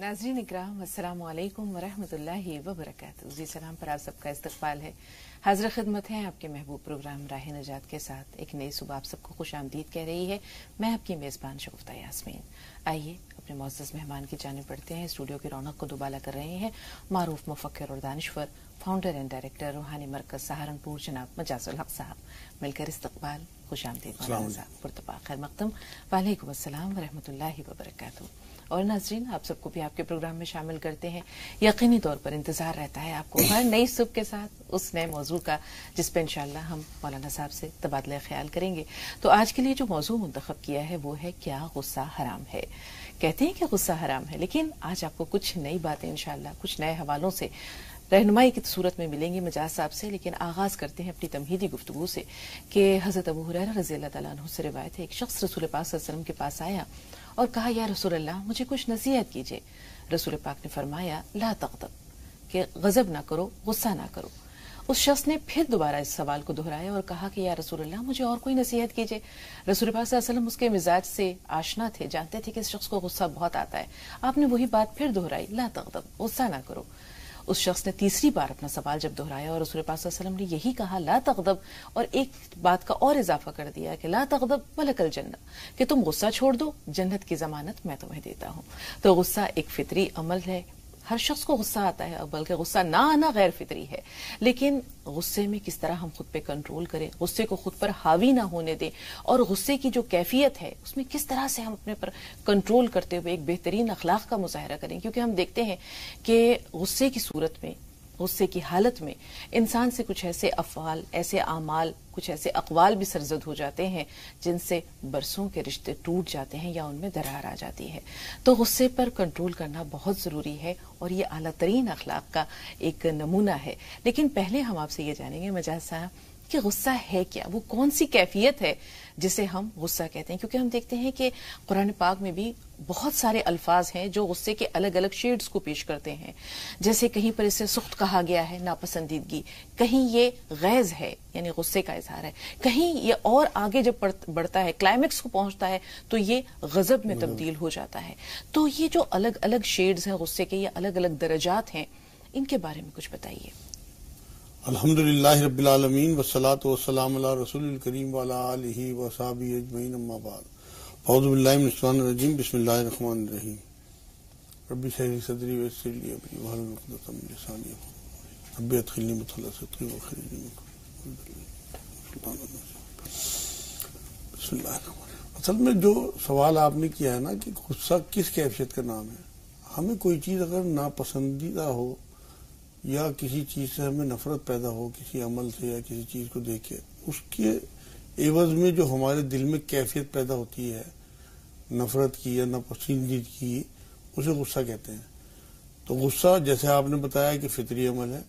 ناظرین اکرام السلام علیکم ورحمت اللہ وبرکاتہ۔ عزیز سلام پر آپ سب کا استقبال ہے۔ حاضر خدمت ہے آپ کے محبوب پروگرام راہ نجات کے ساتھ۔ ایک نئے صبح آپ سب کو خوش آمدید کہہ رہی ہے۔ میں آپ کی میزبان شگفتہ یاسمین۔ آئیے اپنے معزز مہمان کی جانب پڑھتے ہیں۔ اسٹوڈیو کی رونق کو دوبالا کر رہے ہیں۔ معروف مفکر اور دانشور فاؤنڈر اینڈ ڈائریکٹر روحانی مرکز سہارنپور جناب مجاز الحق صاحب۔ مل کر استقبال۔ خوش آمدید۔ صاحب خیر مقدم۔ وعلیکم السلام ورحمۃ اللہ وبرکاتہ۔ اور ناظرین، آپ سب کو بھی آپ کے پروگرام میں شامل کرتے ہیں۔ یقینی طور پر انتظار رہتا ہے آپ کو ہر نئی صبح کے ساتھ اس نئے موضوع کا، جس پہ انشاءاللہ ہم مولانا صاحب سے تبادلہ خیال کریں گے۔ تو آج کے لیے جو موضوع منتخب کیا ہے وہ ہے، کیا غصہ حرام ہے؟ کہتے ہیں کہ غصہ حرام ہے، لیکن آج آپ کو کچھ نئی باتیں انشاءاللہ، کچھ نئے حوالوں سے رہنمائی کی صورت میں ملیں گے مجاز صاحب سے، لیکن آغاز کرتے ہیں اپنی تمہیدی گفتگو سے کہ حضرت ابو حریرہ رضی اللہ تعالیٰ عنہ سے روایت ہے، ایک شخص رسول پاک صلی اللہ علیہ وسلم کے پاس آیا اور کہا، یا رسول اللہ، مجھے کچھ نصیحت کیجیے. رسول پاک نے فرمایا، لا تغضب کہ غضب نہ کرو، غصہ نہ کرو. اس شخص نے پھر دوبارہ اس سوال کو دہرایا اور کہا کہ، یا رسول اللہ، مجھے اور کوئی نصیحت کیجیے. رسول پاک صلی اللہ علیہ وسلم اس کے مزاج سے آشنا تھے، جانتے تھے کہ اس شخص کو غصہ بہت آتا ہے۔ آپ نے وہی بات پھر دہرائی، لا تغضب غصہ نہ کرو. اس شخص نے تیسری بار اپنا سوال جب دہرایا اور رسول پاک صلی اللہ علیہ وسلم نے یہی کہا، لا تغضب، اور ایک بات کا اور اضافہ کر دیا کہ لا تغضب ولک الجنہ، کہ تم غصہ چھوڑ دو، جنت کی ضمانت میں تمہیں دیتا ہوں۔ تو غصہ ایک فطری عمل ہے ہر شخص کو غصہ آتا ہے، بلکہ غصہ نہ آنا غیر فطری ہے۔ لیکن غصے میں کس طرح ہم خود پہ کنٹرول کریں؟ غصے کو خود پر حاوی نہ ہونے دیں۔ اور غصے کی جو کیفیت ہے، اس میں کس طرح سے ہم اپنے پر کنٹرول کرتے ہوئے ایک بہترین اخلاق کا مظاہرہ کریں؟ کیونکہ ہم دیکھتے ہیں کہ غصے کی صورت میں غصے کی حالت میں انسان سے کچھ ایسے افعال، ایسے اعمال، کچھ ایسے اقوال بھی سرزد ہو جاتے ہیں جن سے برسوں کے رشتے ٹوٹ جاتے ہیں یا ان میں درار آ جاتی ہے۔ تو غصے پر کنٹرول کرنا بہت ضروری ہے اور یہ اعلیٰ ترین اخلاق کا ایک نمونہ ہے۔ لیکن پہلے ہم آپ سے یہ جانیں گے، مجاز صاحب کہ غصہ ہے کیا؟ وہ کون سی کیفیت ہے جسے ہم غصہ کہتے ہیں؟ کیونکہ ہم دیکھتے ہیں کہ قرآن پاک میں بھی بہت سارے الفاظ ہیں جو غصے کے الگ الگ شیڈز کو پیش کرتے ہیں۔ جیسے کہیں پر اسے سخت کہا گیا ہے، ناپسندیدگی۔ کہیں یہ غیز ہے یعنی غصے کا اظہار ہے۔ کہیں یہ اور آگے جب بڑھتا ہے کلائمیکس کو پہنچتا ہے، تو یہ غضب میں تبدیل ہو جاتا ہے۔ تو یہ جو الگ الگ شیڈز ہیں غصے کے یہ الگ الگ درجات ہیں، ان کے بارے میں کچھ بتائیے۔ الحمد للہ رب العالمین وسلاۃ وسلام اللہ رسول الکریم والا علیہ وصاب اجمعین اما بعد۔ فوز باللہ من الرحمن الرجیم، بسم اللہ الرحمن الرحیم۔ ربی سہری صدری ویسر وسلی ابری وحرم لسانی ربی ادخلنی مطلع صدقی وخرجنی بسم اللہ الرحمن الرحیم۔ اصل میں جو سوال آپ نے کیا ہے نا کہ غصہ کس کیفیت کا نام ہے؟ ہمیں کوئی چیز اگر ناپسندیدہ ہو یا کسی چیز سے ہمیں نفرت پیدا ہو، کسی عمل سے یا کسی چیز کو دیکھ کے، اس کے عوض میں جو ہمارے دل میں کیفیت پیدا ہوتی ہے، نفرت کی یا ناپسندید کی، اسے غصہ کہتے ہیں۔ تو غصہ جیسے آپ نے بتایا کہ فطری عمل ہے،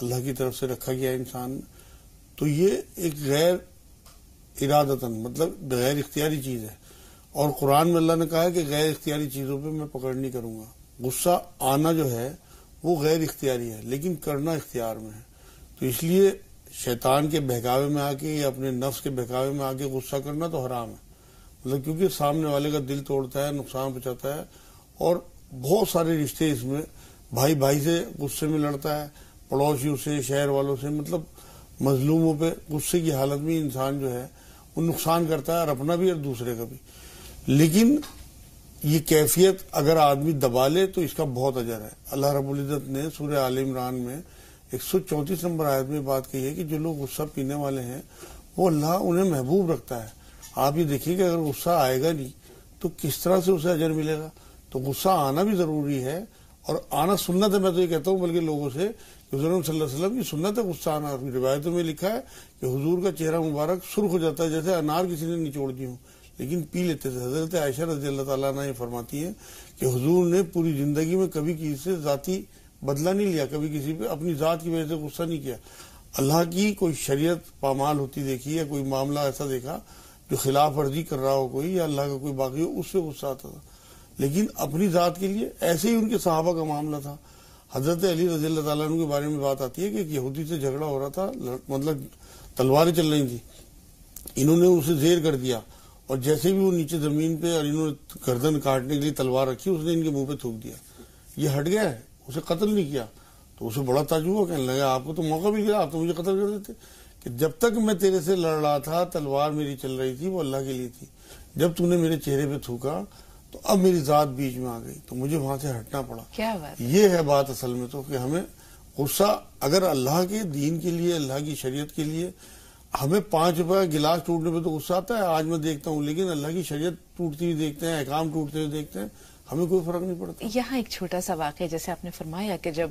اللہ کی طرف سے رکھا گیا انسان، تو یہ ایک غیر ارادتاً مطلب غیر اختیاری چیز ہے۔ اور قرآن میں اللہ نے کہا ہے کہ غیر اختیاری چیزوں پہ میں پکڑ نہیں کروں گا۔ غصہ آنا جو ہے وہ غیر اختیاری ہے لیکن کرنا اختیار میں ہے تو اس لیے شیطان کے بہکاوے میں آ کے یا اپنے نفس کے بہکاوے میں آ کے غصہ کرنا تو حرام ہے۔ مطلب کیونکہ سامنے والے کا دل توڑتا ہے، نقصان پہنچاتا ہے، اور بہت سارے رشتے اس میں بھائی بھائی سے غصے میں لڑتا ہے، پڑوسیوں سے، شہر والوں سے مطلب مظلوموں پہ غصے کی حالت میں انسان جو ہے، وہ نقصان کرتا ہے اور اپنا بھی اور دوسرے کا بھی۔ لیکن یہ کیفیت اگر آدمی دبا لے تو اس کا بہت اجر ہے۔ اللہ رب العزت نے سورہ آل عمران میں ایک سو چونتیس نمبر آیت میں بات کہی ہے کہ جو لوگ غصہ پینے والے ہیں، وہ اللہ انہیں محبوب رکھتا ہے۔ آپ یہ دیکھیے کہ اگر غصہ آئے گا نہیں، تو کس طرح سے اسے اجر ملے گا؟ تو غصہ آنا بھی ضروری ہے اور آنا سنت ہے، میں تو یہ کہتا ہوں بلکہ لوگوں سے حضور صلی اللہ علیہ وسلم کی سنت ہے، غصہ آنا۔ روایتوں میں لکھا ہے کہ حضور کا چہرہ مبارک سرخ ہو جاتا ہے، جیسے انار کسی نے نچوڑ دی ہوں۔ لیکن پی لیتے تھے۔ حضرت عائشہ رضی اللہ تعالیٰ نے یہ فرماتی ہے کہ حضور نے پوری زندگی میں کبھی کسی سے ذاتی بدلہ نہیں لیا، کبھی کسی پہ اپنی ذات کی وجہ سے غصہ نہیں کیا۔ اللہ کی کوئی شریعت پامال ہوتی دیکھی یا کوئی معاملہ ایسا دیکھا جو خلاف ورزی کر رہا ہو کوئی یا اللہ کا کوئی باقی ہو، اس سے غصہ آتا تھا۔ لیکن اپنی ذات کے لیے ایسے ہی ان کے صحابہ کا معاملہ تھا۔ حضرت علی رضی اللہ تعالیٰ عنہ کے بارے میں بات آتی ہے کہ ایک یہودی سے جھگڑا ہو رہا تھا مطلب تلواریں چل رہی تھیں۔ انہوں نے اسے زیر کر دیا۔ اور جیسے بھی وہ نیچے زمین پہ اور انہوں نے گردن کاٹنے کے لیے تلوار رکھی اس نے ان کے منہ پہ تھوک دیا۔ یہ ہٹ گیا ہے اسے قتل نہیں کیا۔ تو اسے بڑا تعجبہ کہنے لگا آپ کو تو موقع بھی گیا آپ تو مجھے قتل کر دیتے۔ کہ جب تک میں تیرے سے لڑ رہا تھا تلوار میری چل رہی تھی وہ اللہ کے لیے تھی۔ جب تم نے میرے چہرے پہ تھوکا تو اب میری ذات بیچ میں آ گئی تو مجھے وہاں سے ہٹنا پڑا۔ کیا یہ ہے بات اصل میں تو کہ ہمیں غصہ اگر اللہ کے دین کے لیے اللہ کی شریعت کے لیے ہمیں پانچ روپے کا گلاس ٹوٹنے پہ تو غصہ آتا ہے، آج میں دیکھتا ہوں، لیکن اللہ کی شریعت ٹوٹتی ہوئی دیکھتے ہیں، احکام ٹوٹتے ہوئے دیکھتے ہیں، ہمیں کوئی فرق نہیں پڑتا۔ یہاں ایک چھوٹا سا واقعہ، جیسے آپ نے فرمایا کہ جب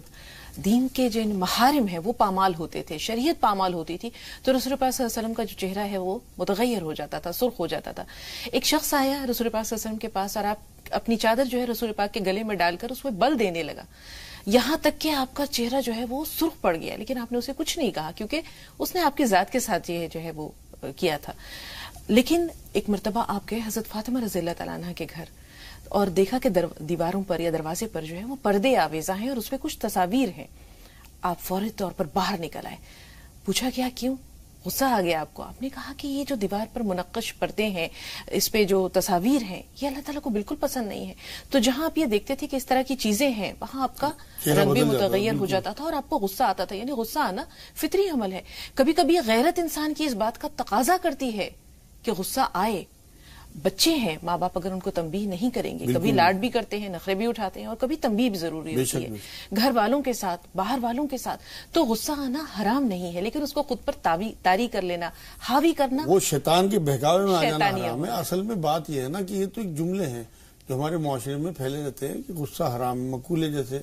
دین کے جن محارم ہیں، وہ پامال ہوتے تھے، شریعت پامال ہوتی تھی، تو رسول پاک صلی اللہ علیہ وسلم کا جو چہرہ ہے، وہ متغیر ہو جاتا تھا، سرخ ہو جاتا تھا۔ ایک شخص آیا رسول پاک صلی اللہ علیہ وسلم کے پاس اور آپ اپنی چادر جو ہے رسول پاک کے گلے میں ڈال کر اس میں بل دینے لگا۔ یہاں تک کہ آپ کا چہرہ جو ہے وہ سرخ پڑ گیا لیکن آپ نے اسے کچھ نہیں کہا، کیونکہ اس نے آپ کی ذات کے ساتھ یہ جو ہے وہ کیا تھا۔ لیکن ایک مرتبہ آپ گئے حضرت فاطمہ رضی اللہ تعالیٰ عنہ کے گھر اور دیکھا کہ دیواروں پر یا دروازے پر جو ہے وہ پردے آویزہ ہیں اور اس پہ کچھ تصاویر ہیں۔ آپ فوری طور پر باہر نکل آئے۔ پوچھا کیا کیوں؟ غصہ آ گیا آپ کو۔ آپ نے کہا کہ یہ جو دیوار پر منقش پردے ہیں اس پہ جو تصاویر ہیں یہ اللہ تعالیٰ کو بالکل پسند نہیں ہے۔ تو جہاں آپ یہ دیکھتے تھے کہ اس طرح کی چیزیں ہیں وہاں آپ کا رنگ بھی متغیر ہو جاتا تھا اور آپ کو غصہ آتا تھا۔ یعنی غصہ آنا فطری عمل ہے۔ کبھی کبھی غیرت انسان کی اس بات کا تقاضا کرتی ہے کہ غصہ آئے۔ بچے ہیں ماں باپ اگر ان کو تنبیہ نہیں کریں گے کبھی لاڈ بھی کرتے ہیں نخرے بھی اٹھاتے ہیں اور کبھی تنبیہ بھی ضروری ہوتی ہے۔ گھر والوں کے ساتھ باہر والوں کے ساتھ تو غصہ آنا حرام نہیں ہے لیکن اس کو خود پر تاری کر لینا حاوی کرنا وہ شیطان کے بہکاوے میں آ جانا حرام ہے۔ اصل میں بات یہ ہے نا کہ یہ تو ایک جملے ہیں جو ہمارے معاشرے میں پھیلے رہتے ہیں کہ غصہ حرام مقولے جیسے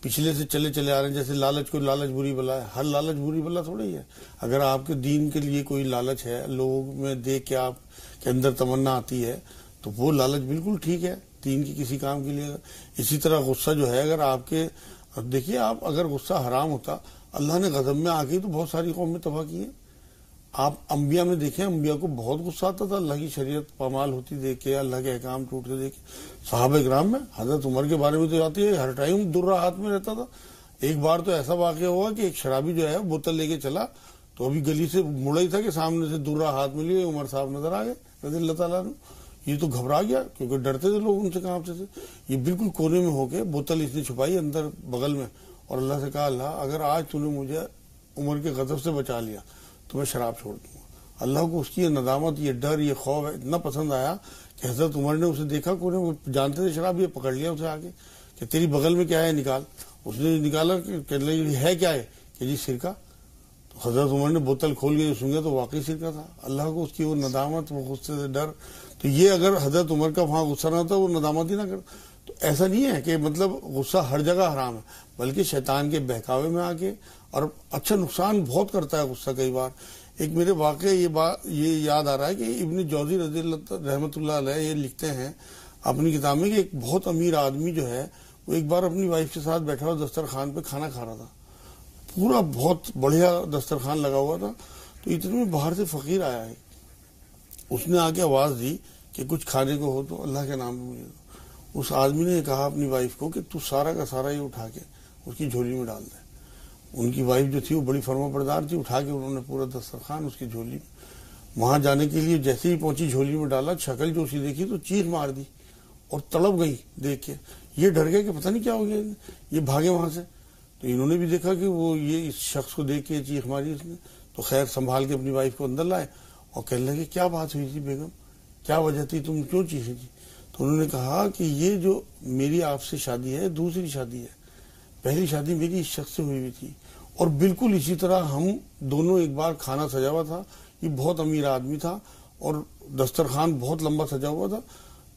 پچھلے سے چلے چلے آ رہے ہیں، جیسے لالچ کو لالچ بری بلا ہے۔ ہر لالچ بری بلا تھوڑی ہے۔ اگر آپ کے دین کے لیے کوئی لالچ ہے، لوگوں میں دیکھ کے آپ کے اندر تمنا آتی ہے، تو وہ لالچ بالکل ٹھیک ہے۔ دین کی کسی کام کے لیے۔ اسی طرح غصہ جو ہے، اگر آپ کے دیکھیے، آپ اگر غصہ حرام ہوتا، اللہ نے غضب میں آ تو بہت ساری قوم میں تباہ کی ہے۔ آپ انبیاء میں دیکھیں، انبیاء کو بہت غصہ آتا تھا۔ اللہ کی شریعت پامال ہوتی دیکھ کے، اللہ کے احکام ٹوٹتے دیکھ کے۔ صحابہ اکرام میں حضرت عمر کے بارے میں تو جاتی ہے ہر ٹائم درہ ہاتھ میں رہتا تھا۔ ایک بار تو ایسا واقعہ ہوا کہ ایک شرابی جو ہے بوتل لے کے چلا۔ تو ابھی گلی سے مڑا ہی تھا کہ سامنے سے درہ ہاتھ میں لیے عمر صاحب نظر آ گئے، رضی اللہ تعالیٰ نے یہ تو گھبرا گیا کیونکہ ڈرتے تھے لوگ ان سے، کہاں سے یہ بالکل کونے میں ہو کے بوتل اس نے چھپائی اندر بغل میں۔ اور اللہ سے کہا، اللہ، اگر آج تو نے مجھے عمر کے غضب سے بچا لیا۔ تو میں شراب چھوڑ دوں گا۔ اللہ کو اس کی یہ ندامت، یہ ڈر، یہ خوف اتنا پسند آیا کہ حضرت عمر نے اسے دیکھا کونے وہ جانتے تھے شراب، یہ پکڑ لیا اسے آگے کہ تیری بغل میں کیا ہے، نکال۔ اس نے نکالا کہ ہے کیا ہے؟ کہ جی سرکہ تو حضرت عمر نے بوتل کھول کے سنگا تو واقعی سرکہ تھا۔ اللہ کو اس کی وہ ندامت، وہ غصے سے ڈر۔ تو یہ اگر حضرت عمر کا وہاں غصہ نہ ہوتا، وہ ندامت ہی نہ کر۔ تو ایسا نہیں ہے کہ مطلب غصہ ہر جگہ حرام ہے، بلکہ شیطان کے بہکاوے میں آ کے اور اچھا نقصان بہت کرتا ہے غصہ کئی بار۔ ایک میرے واقع یہ بات یہ یاد آ رہا ہے کہ ابن جوزی رضی اللہ رحمۃ اللہ علیہ یہ لکھتے ہیں اپنی کتاب میں کہ ایک بہت امیر آدمی جو ہے، وہ ایک بار اپنی وائف کے ساتھ بیٹھا ہوا دسترخوان پہ کھانا کھا رہا تھا۔ پورا بہت بڑھیا دسترخوان لگا ہوا تھا۔ تو اتنے میں باہر سے فقیر آیا ہے۔ اس نے آ کے آواز دی کہ کچھ کھانے کو ہو تو اللہ کے نام مجھے اس آدمی نے کہا اپنی وائف کو کہ تو سارا کا سارا یہ اٹھا کے اس کی جھولی میں ڈال دے۔ ان کی وائف جو تھی وہ بڑی فرما بردار تھی، اٹھا کے انہوں نے پورا دسترخوان اس کی جھولی میں وہاں جانے کے لیے جیسے ہی پہنچی جھولی میں ڈالا، شکل جو اسی دیکھی تو چیخ مار دی اور تڑپ گئی دیکھ کے۔ یہ ڈر گیا کہ پتہ نہیں کیا ہو گیا، یہ بھاگے وہاں سے۔ تو انہوں نے بھی دیکھا کہ وہ یہ اس شخص کو دیکھ کے چیخ ماری اس نے۔ تو خیر سنبھال کے اپنی وائف کو اندر لائے اور کہنے لگے، کیا بات ہوئی تھی بیگم؟ کیا وجہ تھی؟ تم کیوں چیخی جی؟ تھی تو انہوں نے کہا کہ یہ جو میری آپ سے شادی ہے، دوسری شادی ہے۔ پہلی شادی میری اس شخص سے ہوئی ہوئی تھی۔ اور بالکل اسی طرح ہم دونوں ایک بار کھانا سجا ہوا تھا۔ یہ بہت امیر آدمی تھا اور دسترخوان بہت لمبا سجا ہوا تھا۔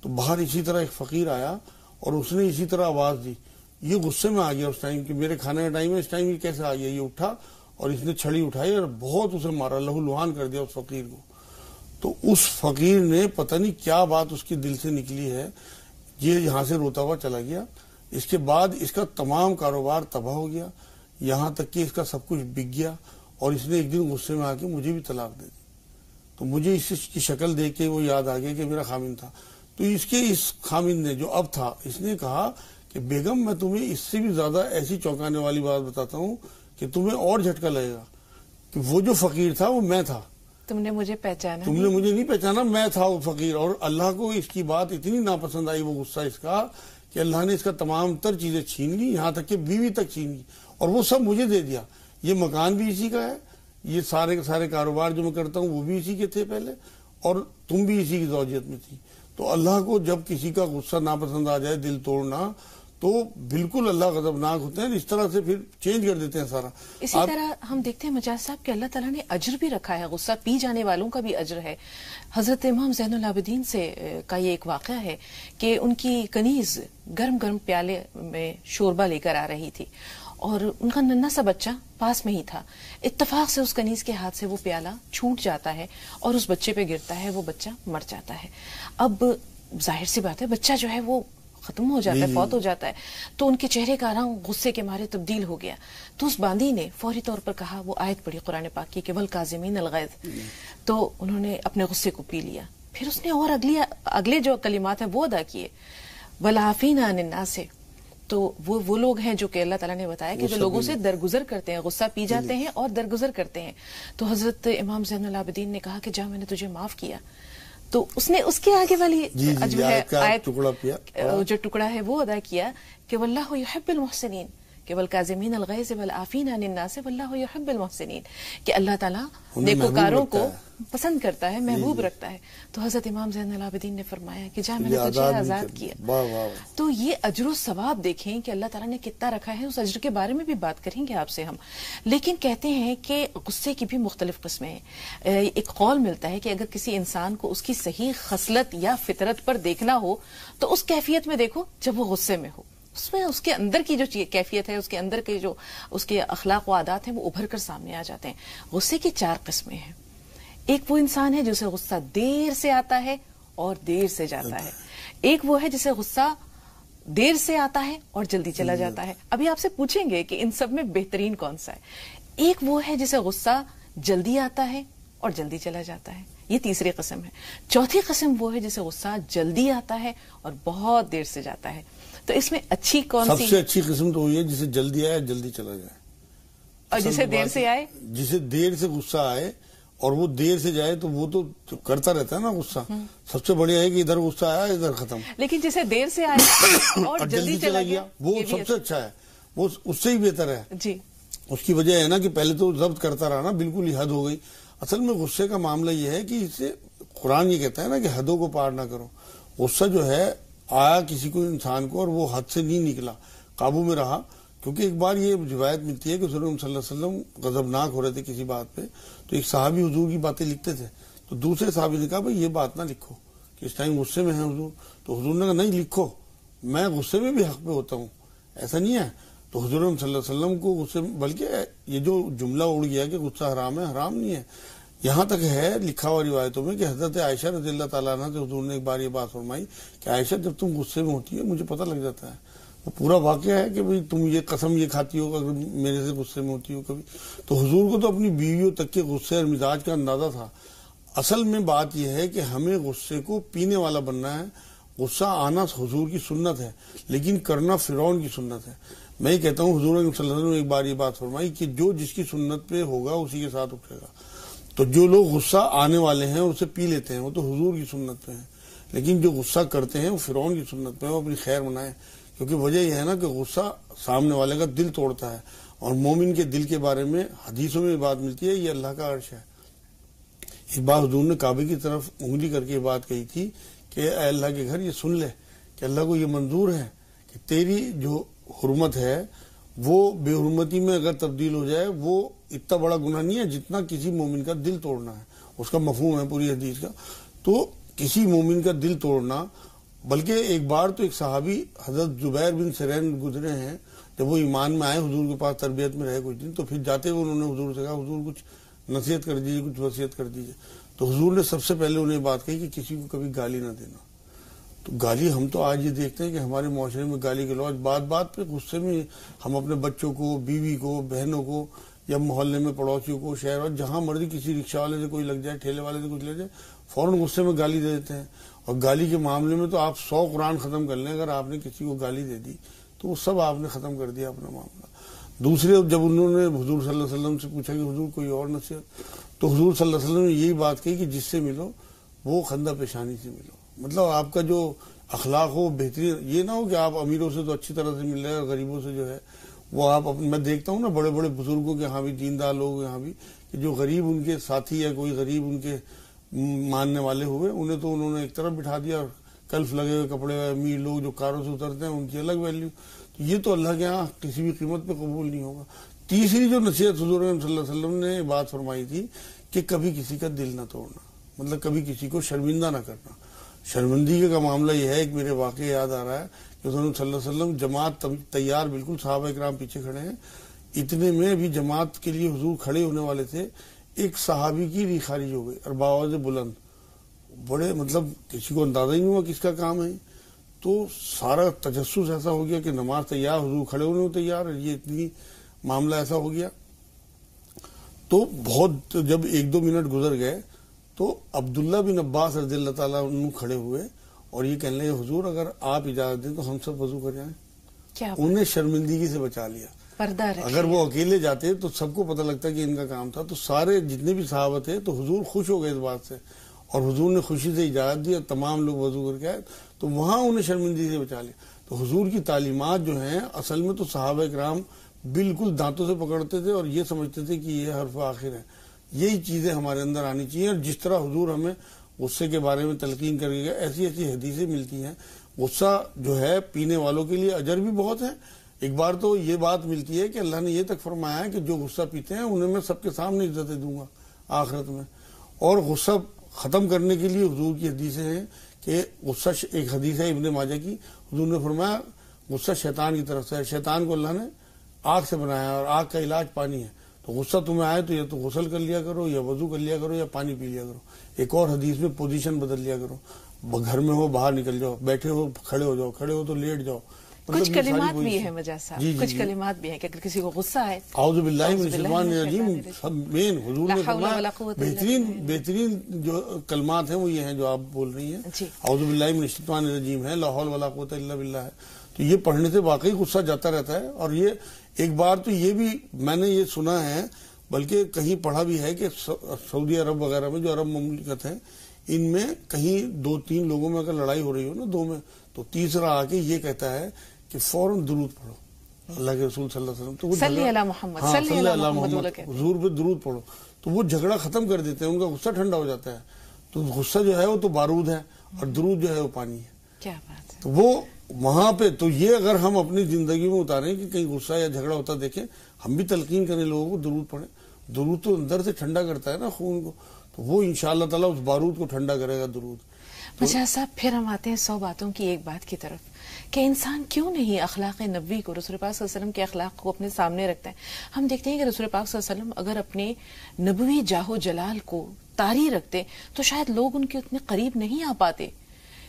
تو باہر اسی طرح ایک فقیر آیا اور اس نے اسی طرح آواز دی۔ یہ غصے میں آ گیا اس ٹائم کہ میرے کھانے کا ٹائم ہے، اس ٹائم یہ کیسے آ گیا؟ یہ اٹھا اور اس نے چھڑی اٹھائی اور بہت اسے مارا، لہو لوہان کر دیا اس فقیر کو۔ تو اس فقیر نے پتہ نہیں کیا بات اس کے دل سے نکلی ہے۔ یہ یہاں سے روتا ہوا چلا گیا۔ اس کے بعد اس کا تمام کاروبار تباہ ہو گیا۔ یہاں تک کہ اس کا سب کچھ بک گیا اور اس نے ایک دن غصے میں آ کے مجھے بھی طلاق دے دی۔ تو مجھے اس کی شکل دیکھ کے وہ یاد آ گیا کہ میرا خامن تھا۔ تو اس کے اس خامن نے جو اب تھا اس نے کہا کہ بیگم میں تمہیں اس سے بھی زیادہ ایسی چوکانے والی بات بتاتا ہوں کہ تمہیں اور جھٹکا لگے گا۔ کہ وہ جو فقیر تھا وہ میں تھا۔ تم نے مجھے پہچانا تم نے مجھے نہیں پہچانا میں تھا وہ فقیر۔ اور اللہ کو اس کی بات اتنی ناپسند آئی وہ غصہ اس کا کہ اللہ نے اس کا تمام تر چیزیں چھین لی یہاں تک کہ بیوی تک چھین لی اور وہ سب مجھے دے دیا۔ یہ مکان بھی اسی کا ہے۔ یہ سارے کے سارے کاروبار جو میں کرتا ہوں وہ بھی اسی کے تھے پہلے۔ اور تم بھی اسی کی زوجیت میں تھی۔ تو اللہ کو جب کسی کا غصہ ناپسند آ جائے دل توڑنا تو بالکل اللہ غضبناک ہوتے ہیں۔ اس طرح سے پھر چینج کر دیتے ہیں سارا۔ اسی طرح ہم دیکھتے ہیں مجاز صاحب کہ اللہ تعالیٰ نے اجر بھی رکھا ہے۔ غصہ پی جانے والوں کا بھی اجر ہے۔ حضرت امام زین العابدین سے کا یہ ایک واقعہ ہے کہ ان کی کنیز گرم گرم پیالے میں شوربہ لے کر آ رہی تھی۔ اور ان کا ننا سا بچہ پاس میں ہی تھا۔ اتفاق سے اس کنیز کے ہاتھ سے وہ پیالہ چھوٹ جاتا ہے اور اس بچے پہ گرتا ہے وہ بچہ مر جاتا ہے۔ اب ظاہر سی بات ہے بچہ جو ہے وہ ختم ہو جاتا ہے۔ فوت ہو جاتا ہے۔ تو ان کے چہرے کا رنگ غصے کے مارے تبدیل ہو گیا۔ تو اس باندی نے فوری طور پر کہا وہ آیت پڑی قرآن پاک کی کہ کاظمین الغیظ۔ تو انہوں نے اپنے غصے کو پی لیا۔ پھر اس نے اور اگلی اگلے جو کلمات ہیں وہ ادا کیے۔ ولافین سے تو وہ وہ لوگ ہیں جو کہ اللہ تعالیٰ نے بتایا کہ جو لوگوں سے درگزر کرتے ہیں غصہ پی جاتے ہیں اور درگزر کرتے ہیں۔ تو حضرت امام زین العابدین نے کہا کہ جا میں نے تجھے معاف کیا۔ تو اس نے اس کے آگے والی جی، جی، جو ہے جو ٹکڑا ہے وہ ادا کیا کہ واللہ یحب المحسنین کہ والکازمین الغیظ والعافین عن الناس واللہ یحب المحسنین کہ اللہ تعالیٰ نیکوکاروں کو پسند کرتا ہے محبوب جی، رکھتا ہے۔ تو حضرت امام زین العابدین نے فرمایا کہ جہاں میں نے تجھے آزاد کیا۔ تو یہ اجر و ثواب دیکھیں کہ اللہ تعالیٰ نے کتنا رکھا ہے اس اجر کے بارے میں بھی بات کریں گے آپ سے ہم۔ لیکن کہتے ہیں کہ غصے کی بھی مختلف قسمیں ہیں۔ ایک قول ملتا ہے کہ اگر کسی انسان کو اس کی صحیح خصلت یا فطرت پر دیکھنا ہو تو اس کیفیت میں دیکھو جب وہ غصے میں ہو۔ اس میں اس کے اندر کی جو کیفیت ہے، اس کے اندر کے جو اس کے اخلاق و عادات ہیں، وہ ابھر کر سامنے آ جاتے ہیں۔ غصے کی چار قسمیں ہیں۔ ایک وہ انسان ہے جسے غصہ دیر سے آتا ہے اور دیر سے جاتا ہے۔ ایک وہ ہے جسے غصہ دیر سے آتا ہے اور جلدی چلا جاتا ہے۔ ابھی آپ سے پوچھیں گے کہ ان سب میں بہترین کون سا ہے۔ ایک وہ ہے جسے غصہ جلدی آتا ہے اور جلدی چلا جاتا ہے۔ یہ تیسری قسم ہے۔ چوتھی قسم وہ ہے جسے غصہ جلدی آتا ہے اور بہت دیر سے جاتا ہے۔ تو اس میں اچھی کون سی؟ سب سے اچھی قسم تو وہی ہے جسے جلدی آئے جلدی چلا جائے۔ اور جسے دیر سے آئے؟ جسے دیر سے غصہ آئے اور وہ دیر سے جائے تو وہ تو کرتا رہتا ہے نا غصہ۔ سب سے بڑھیا ہے کہ ادھر غصہ آیا ادھر ختم۔ لیکن جسے دیر سے آئے اور جلدی چلا گیا وہ سب سے اچھا۔ ہے۔ وہ اس سے ہی بہتر ہے۔ جی۔ اس کی وجہ ہے نا کہ پہلے تو ضبط کرتا رہا نا بالکل ہی حد ہو گئی۔ اصل میں غصے کا معاملہ یہ ہے کہ اس سے قرآن یہ کہتا ہے نا کہ حدوں کو پار نہ کرو۔ غصہ جو ہے آیا کسی کو انسان کو اور وہ حد سے نہیں نکلا۔ قابو میں رہا۔ کیونکہ ایک بار یہ روایت ملتی ہے کہ صلی اللہ علیہ وسلم غضبناک ہو رہے تھے کسی بات پہ۔ تو ایک صحابی حضور کی باتیں لکھتے تھے۔ تو دوسرے صحابی نے کہا، بھائی، یہ بات نہ لکھو کہ اس ٹائم غصے میں ہے حضور۔ تو حضور نے کہا، نہیں، لکھو۔ میں غصے میں بھی حق پہ ہوتا ہوں۔ ایسا نہیں ہے۔ تو حضور صلی اللہ علیہ وسلم کو غصے بلکہ یہ جو جملہ اڑ گیا کہ غصہ حرام ہے، حرام نہیں ہے۔ یہاں تک ہے لکھا ہوا روایتوں میں کہ حضرت عائشہ رضی اللہ تعالیٰ عنہ سے حضور نے ایک بار یہ بات فرمائی کہ عائشہ جب تم غصے میں ہوتی ہے مجھے پتہ لگ جاتا ہے۔ وہ پورا واقعہ ہے کہ بھئی تم یہ قسم یہ کھاتی ہو اگر میرے سے غصے میں ہوتی ہو کبھی۔ تو حضور کو تو اپنی بیویوں تک کے غصے اور مزاج کا اندازہ تھا۔ اصل میں بات یہ ہے کہ ہمیں غصے کو پینے والا بننا ہے۔ غصہ آنا حضور کی سنت ہے، لیکن کرنا فرعون کی سنت ہے۔ میں یہ کہتا ہوں، حضور صلی اللہ علیہ وسلم نے ایک بار یہ بات فرمائی کہ جو جس کی سنت پہ ہوگا اسی کے ساتھ اٹھے گا۔ تو جو لوگ غصہ آنے والے ہیں اسے پی لیتے ہیں۔ وہ تو حضور کی سنت پہ ہیں۔ لیکن جو غصہ کرتے ہیں، وہ فرعون کی سنت پہ وہ اپنی خیر منائیں۔ کیونکہ وجہ یہ ہے نا کہ غصہ سامنے والے کا دل توڑتا ہے۔ اور مومن کے دل کے بارے میں، حدیثوں میں بات ملتی ہے، یہ اللہ کا عرش ہے۔ ایک بار حضور نے کعبے کی طرف انگلی کر کے یہ بات کہی تھی کہ اے اللہ کے گھر یہ سن لے کہ اللہ کو یہ منظور ہے کہ تیری جو حرمت ہے وہ بے حرمتی میں اگر تبدیل ہو جائے، وہ اتنا بڑا گناہ نہیں ہے جتنا کسی مومن کا دل توڑنا ہے۔ اس کا مفہوم ہے پوری حدیث کا۔ تو کسی مومن کا دل توڑنا، بلکہ ایک بار تو ایک صحابی حضرت زبیر بن سرین گزرے ہیں، جب وہ ایمان میں آئے، حضور کے پاس تربیت میں رہے کچھ دن، تو پھر جاتے ہوئے انہوں نے حضور سے کہا، حضور، کچھ نصیحت کر دیجیے کچھ وصیت کر دیجیے تو حضور نے سب سے پہلے انہیں بات کہی کہ کسی کو کبھی گالی نہ دینا۔ تو گالی ہم تو آج یہ دیکھتے ہیں کہ ہمارے معاشرے میں گالی گلوچ بات بات پہ غصے میں ہم اپنے بچوں کو، بیوی کو، بہنوں کو یا محلے میں پڑوسیوں کو، شہر جہاں مرضی کسی رکشہ والے سے کوئی لگ جائے، ٹھیلے والے سے کچھ لے جائے، فوراً غصے میں گالی دے دیتے ہیں۔ اور گالی کے معاملے میں تو آپ سو قرآن ختم کر لیں، اگر آپ نے کسی کو گالی دے دی تو وہ سب آپ نے ختم کر دیا اپنا معاملہ۔ دوسرے، جب انہوں نے حضور صلی اللہ علیہ وسلم سے پوچھا کہ حضور کوئی اور نصیحت؟ تو حضور صلی اللہ علیہ وسلم نے یہی بات کہی کہ جس سے ملو وہ خندہ پیشانی سے ملو۔ مطلب آپ کا جو اخلاق ہو بہترین یہ نہ ہو کہ آپ امیروں سے تو اچھی طرح سے مل رہے ہیں اور غریبوں سے جو ہے وہ آپ میں دیکھتا ہوں نا بڑے بڑے بزرگوں کے یہاں بھی دیندار لوگ یہاں بھی کہ جو غریب ان کے ساتھی یا کوئی غریب ان کے ماننے والے ہوئے، انہیں تو انہوں نے ایک طرف بٹھا دیا اور کلف لگے ہوئے کپڑے امیر لوگ جو کاروں سے اترتے ہیں ان کی الگ ویلیو تو یہ تو اللہ کے یہاں کسی بھی قیمت پہ قبول نہیں ہوگا۔ تیسری جو نصیحت حضور صلی اللہ علیہ وسلم نے بات فرمائی تھی کہ کبھی کسی کا دل نہ توڑنا مطلب کبھی کسی کو شرمندہ نہ کرنا۔ شرمندگی کا معاملہ یہ ہے، ایک میرے واقع یاد آ رہا ہے کہ صلی اللہ علیہ وسلم جماعت تیار بالکل صحابہ اکرام پیچھے کھڑے ہیں۔ اتنے میں ابھی جماعت کے لیے حضور کھڑے ہونے والے تھے۔ ایک صحابی کی ری خارج ہو گئی اور باواز بلند۔ بڑے مطلب کسی کو اندازہ ہی نہیں ہوا کس کا کام ہے۔ تو سارا تجسس ایسا ہو گیا کہ نماز تیار، حضور کھڑے ہونے کو تیار یہ اتنی معاملہ ایسا ہو گیا۔ تو بہت جب ایک دو منٹ گزر گئے تو عبداللہ بن عباس رضی اللہ تعالیٰ کھڑے ہوئے اور یہ کہنے لگے حضور اگر آپ اجازت دیں تو ہم سب وضو کر جائیں۔ کیا انہیں شرمندگی سے بچا لیا۔ اگر وہ اکیلے جاتے تو سب کو پتہ لگتا کہ ان کا کام تھا۔ تو سارے جتنے بھی صحابہ تھے تو حضور خوش ہو گئے اس بات سے۔ اور حضور نے خوشی سے اجازت دی اور تمام لوگ وضو کر کے آئے۔ تو وہاں انہیں شرمندگی سے بچا لیا۔ تو حضور کی تعلیمات جو ہیں اصل میں تو صحابہ کرام بالکل دانتوں سے پکڑتے تھے اور یہ سمجھتے تھے کہ یہ حرف آخر ہے۔ یہی چیزیں ہمارے اندر آنی چاہیے اور جس طرح حضور ہمیں غصے کے بارے میں تلقین کر کے ایسی ایسی حدیثیں ملتی ہیں۔ غصہ جو ہے پینے والوں کے لیے اجر بھی بہت ہے۔ ایک بار تو یہ بات ملتی ہے کہ اللہ نے یہ تک فرمایا ہے کہ جو غصہ پیتے ہیں، انہیں میں سب کے سامنے عزتیں دوں گا آخرت میں۔ اور غصہ ختم کرنے کے لیے حضور کی حدیثیں ہیں کہ غصہ ایک حدیث ہے ابن ماجہ کی۔ حضور نے فرمایا، غصہ شیطان کی طرف سے ہے۔ شیطان کو اللہ نے آگ سے بنایا اور آگ کا علاج پانی ہے۔ تو غصہ تمہیں آئے تو یا تو غسل کر لیا کرو یا وضو کر لیا کرو یا پانی پی لیا کرو۔ ایک اور حدیث میں پوزیشن بدل لیا کرو۔ گھر میں ہو باہر نکل جاؤ بیٹھے ہو کھڑے ہو جاؤ کھڑے ہو تو لیٹ جاؤ۔ مطلب کچھ کلمات بھی ہیں مجھا صاحب جی، جی، کچھ جی۔ کلمات بھی ہیں کہ اگر کسی کو غصہ ہے اعوذ باللہ من الشیطان الرجیم۔ سب مین حضور نے فرمایا بہترین بہترین جو کلمات ہیں وہ یہ ہیں جو آپ بول رہی ہیں۔ اعوذ باللہ من الشیطان الرجیم ہے لا حول ولا قوت الا باللہ ہے۔ تو یہ پڑھنے سے واقعی غصہ جاتا رہتا ہے اور یہ ایک بار تو یہ بھی میں نے یہ سنا ہے بلکہ کہیں پڑھا بھی ہے کہ سعودی عرب وغیرہ میں جو عرب مملکت ہیں ان میں کہیں دو تین لوگوں میں اگر لڑائی ہو رہی ہو نا دو میں تو تیسرا آ کے یہ کہتا ہے کہ فوراً درود پڑھو۔ اللہ کے رسول صلی اللہ علیہ وسلم تو صلی اللہ محمد ہاں صلی اللہ محمد حضور پہ درود پڑھو۔ تو وہ جھگڑا ختم کر دیتے ہیں ان کا غصہ ٹھنڈا ہو جاتا ہے۔ تو غصہ جو ہے وہ تو بارود ہے اور درود جو ہے وہ پانی ہے۔ کیا بات ہے۔ تو وہ وہاں پہ تو یہ اگر ہم اپنی زندگی میں اتاریں کہ کہیں غصہ یا جھگڑا ہوتا دیکھیں، ہم بھی تلقین کریں لوگوں کو، درود پڑھیں۔ درود تو اندر سے ٹھنڈا کرتا ہے نا خون کو۔ تو وہ ان شاء اللہ تعالیٰ اس بارود کو ٹھنڈا کرے گا درود۔ مجھے صاحب، پھر ہم آتے ہیں سو باتوں کی ایک بات کی طرف۔ کہ انسان کیوں نہیں اخلاق نبوی کو رسول پاک صلی اللہ علیہ وسلم کے اخلاق کو اپنے سامنے رکھتا ہے؟ ہم دیکھتے ہیں کہ رسول پاک صلی اللہ علیہ وسلم اگر اپنے نبوی جاہو جلال کو تاری رکھتے، تو شاید لوگ ان کے اتنے قریب نہیں آ پاتے۔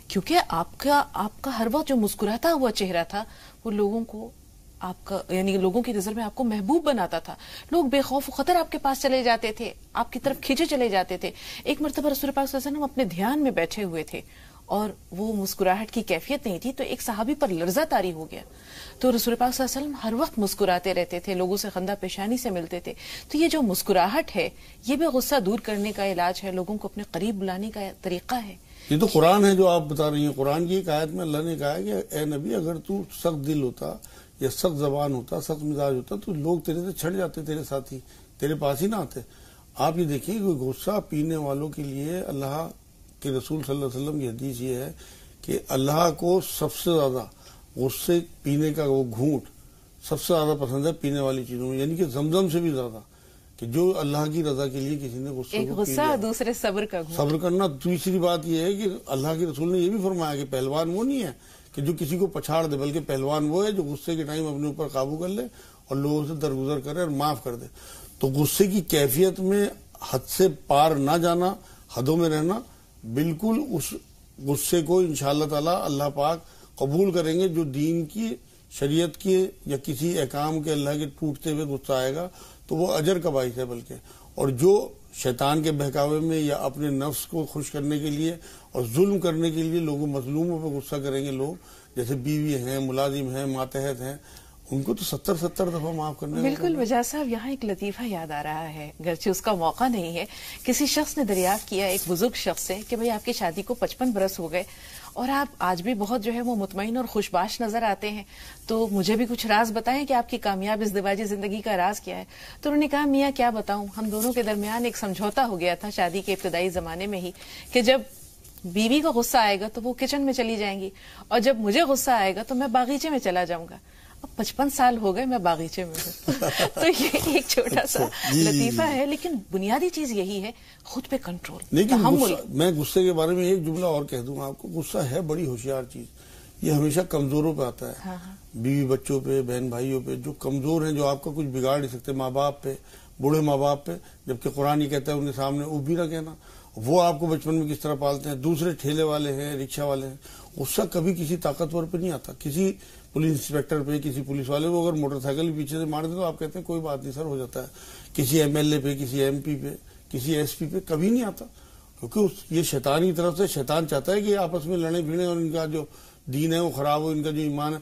کیونکہ آپ کا آپ کا ہر وقت جو مسکراتا ہوا چہرہ تھا، وہ لوگوں کو آپ کا یعنی لوگوں کی نظر میں آپ کو محبوب بناتا تھا۔ لوگ بے خوف و خطر آپ کے پاس چلے جاتے تھے، آپ کی طرف کھینچے چلے جاتے تھے۔ ایک مرتبہ رسول پاک صلی اللہ علیہ وسلم اپنے دھیان میں بیٹھے ہوئے تھے اور وہ مسکراہٹ کی کیفیت نہیں تھی، تو ایک صحابی پر لرزہ تاری ہو گیا۔ تو رسول پاک صلی اللہ علیہ وسلم ہر وقت مسکراتے رہتے تھے، لوگوں سے خندہ پیشانی سے ملتے تھے۔ تو یہ جو مسکراہٹ ہے، یہ بھی غصہ دور کرنے کا علاج ہے، لوگوں کو اپنے قریب بلانے کا طریقہ ہے۔ یہ تو قرآن ہے جو آپ بتا رہی ہیں۔ قرآن کی ایک آیت میں اللہ نے کہا کہ اے نبی، اگر تو سخت دل ہوتا یا سخت زبان ہوتا، سخت مزاج ہوتا تو لوگ تیرے سے چھڑ جاتے، تیرے ساتھی، تیرے پاس ہی نہ آتے۔ آپ یہ دیکھیں کہ غصہ پینے والوں کے لیے اللہ کے رسول صلی اللہ علیہ وسلم کی حدیث یہ ہے کہ اللہ کو سب سے زیادہ غصے پینے کا وہ گھونٹ سب سے زیادہ پسند ہے پینے والی چیزوں میں یعنی کہ زمزم سے بھی زیادہ۔ کہ جو اللہ کی رضا کے لیے کسی نے غصہ غصہ دوسرے صبر کا صبر کرنا دوسری بات یہ ہے کہ اللہ کے رسول نے یہ بھی فرمایا کہ پہلوان وہ نہیں ہے کہ جو کسی کو پچھاڑ دے بلکہ پہلوان وہ ہے جو غصے کے ٹائم اپنے اوپر قابو کر لے اور لوگوں سے درگزر کرے اور معاف کر دے۔ تو غصے کی کیفیت میں حد سے پار نہ جانا حدوں میں رہنا بالکل اس غصے کو انشاءاللہ تعالی اللہ پاک قبول کریں گے جو دین کی شریعت کے یا کسی احکام کے اللہ کے ٹوٹتے ہوئے غصہ آئے گا۔ تو وہ اجر کا باعث ہے بلکہ۔ اور جو شیطان کے بہکاوے میں یا اپنے نفس کو خوش کرنے کے لیے اور ظلم کرنے کے لیے لوگوں مظلوموں پہ غصہ کریں گے لوگ، جیسے بیوی ہیں، ملازم ہیں، ماتحت ہیں، ان کو تو ستر ستر دفعہ معاف کرنے بالکل وجہ صاحب، یہاں ایک لطیفہ یاد آ رہا ہے۔ گرچہ اس کا موقع نہیں ہے، کسی شخص نے دریافت کیا، ایک بزرگ شخص سے، کہ بھئی آپ کی شادی کو پچپن برس ہو گئے اور آپ آج بھی بہت جو ہے وہ مطمئن اور خوشباش نظر آتے ہیں۔ تو مجھے بھی کچھ راز بتائیں کہ آپ کی کامیاب ازدواجی زندگی کا راز کیا ہے؟ تو انہوں نے کہا، میاں، کیا بتاؤں؟ ہم دونوں کے درمیان ایک سمجھوتا ہو گیا تھا شادی کے ابتدائی زمانے میں ہی کہ جب بیوی کو غصہ آئے گا تو وہ کچن میں چلی جائیں گی اور جب مجھے غصہ آئے گا تو میں باغیچے میں چلا جاؤں گا۔ اب پچپن سال ہو گئے میں باغیچے میں ہوں۔ تو یہ ایک چھوٹا سا جی، جی، لطیفہ جی۔ ہے لیکن بنیادی چیز یہی ہے خود پہ کنٹرول لیکن میں غصے کے بارے میں ایک جملہ اور کہہ دوں آپ کو غصہ ہے بڑی ہوشیار چیز۔ یہ ہمیشہ کمزوروں پہ آتا ہے۔ ہاں، ہاں۔ بیوی بچوں پہ بہن بھائیوں پہ جو کمزور ہیں جو آپ کا کچھ بگاڑ نہیں سکتے ماں باپ پہ بوڑھے ماں باپ پہ جبکہ قرآن یہ کہتا ہے ان کے سامنے وہ بھی نہ کہنا۔ وہ آپ کو بچپن میں کس طرح پالتے ہیں؟ دوسرے ٹھیلے والے ہیں رکشا والے ہیں۔ غصہ کبھی کسی طاقتور پہ نہیں آتا۔ کسی پولیس انسپیکٹر پہ، کسی پولیس والے کو اگر موٹر سائیکل پیچھے سے مار دیں تو آپ کہتے ہیں کوئی بات نہیں سر، ہو جاتا ہے۔ کسی ایم ایل اے پہ، کسی ایم پی پہ، کسی ایس پی پہ کبھی نہیں آتا۔ کیونکہ اس- یہ شیطان کی طرف سے شیطان چاہتا ہے کہ آپس میں لڑے بھیڑے اور ان کا جو دین ہے وہ خراب ہو، ان کا جو ایمان ہے۔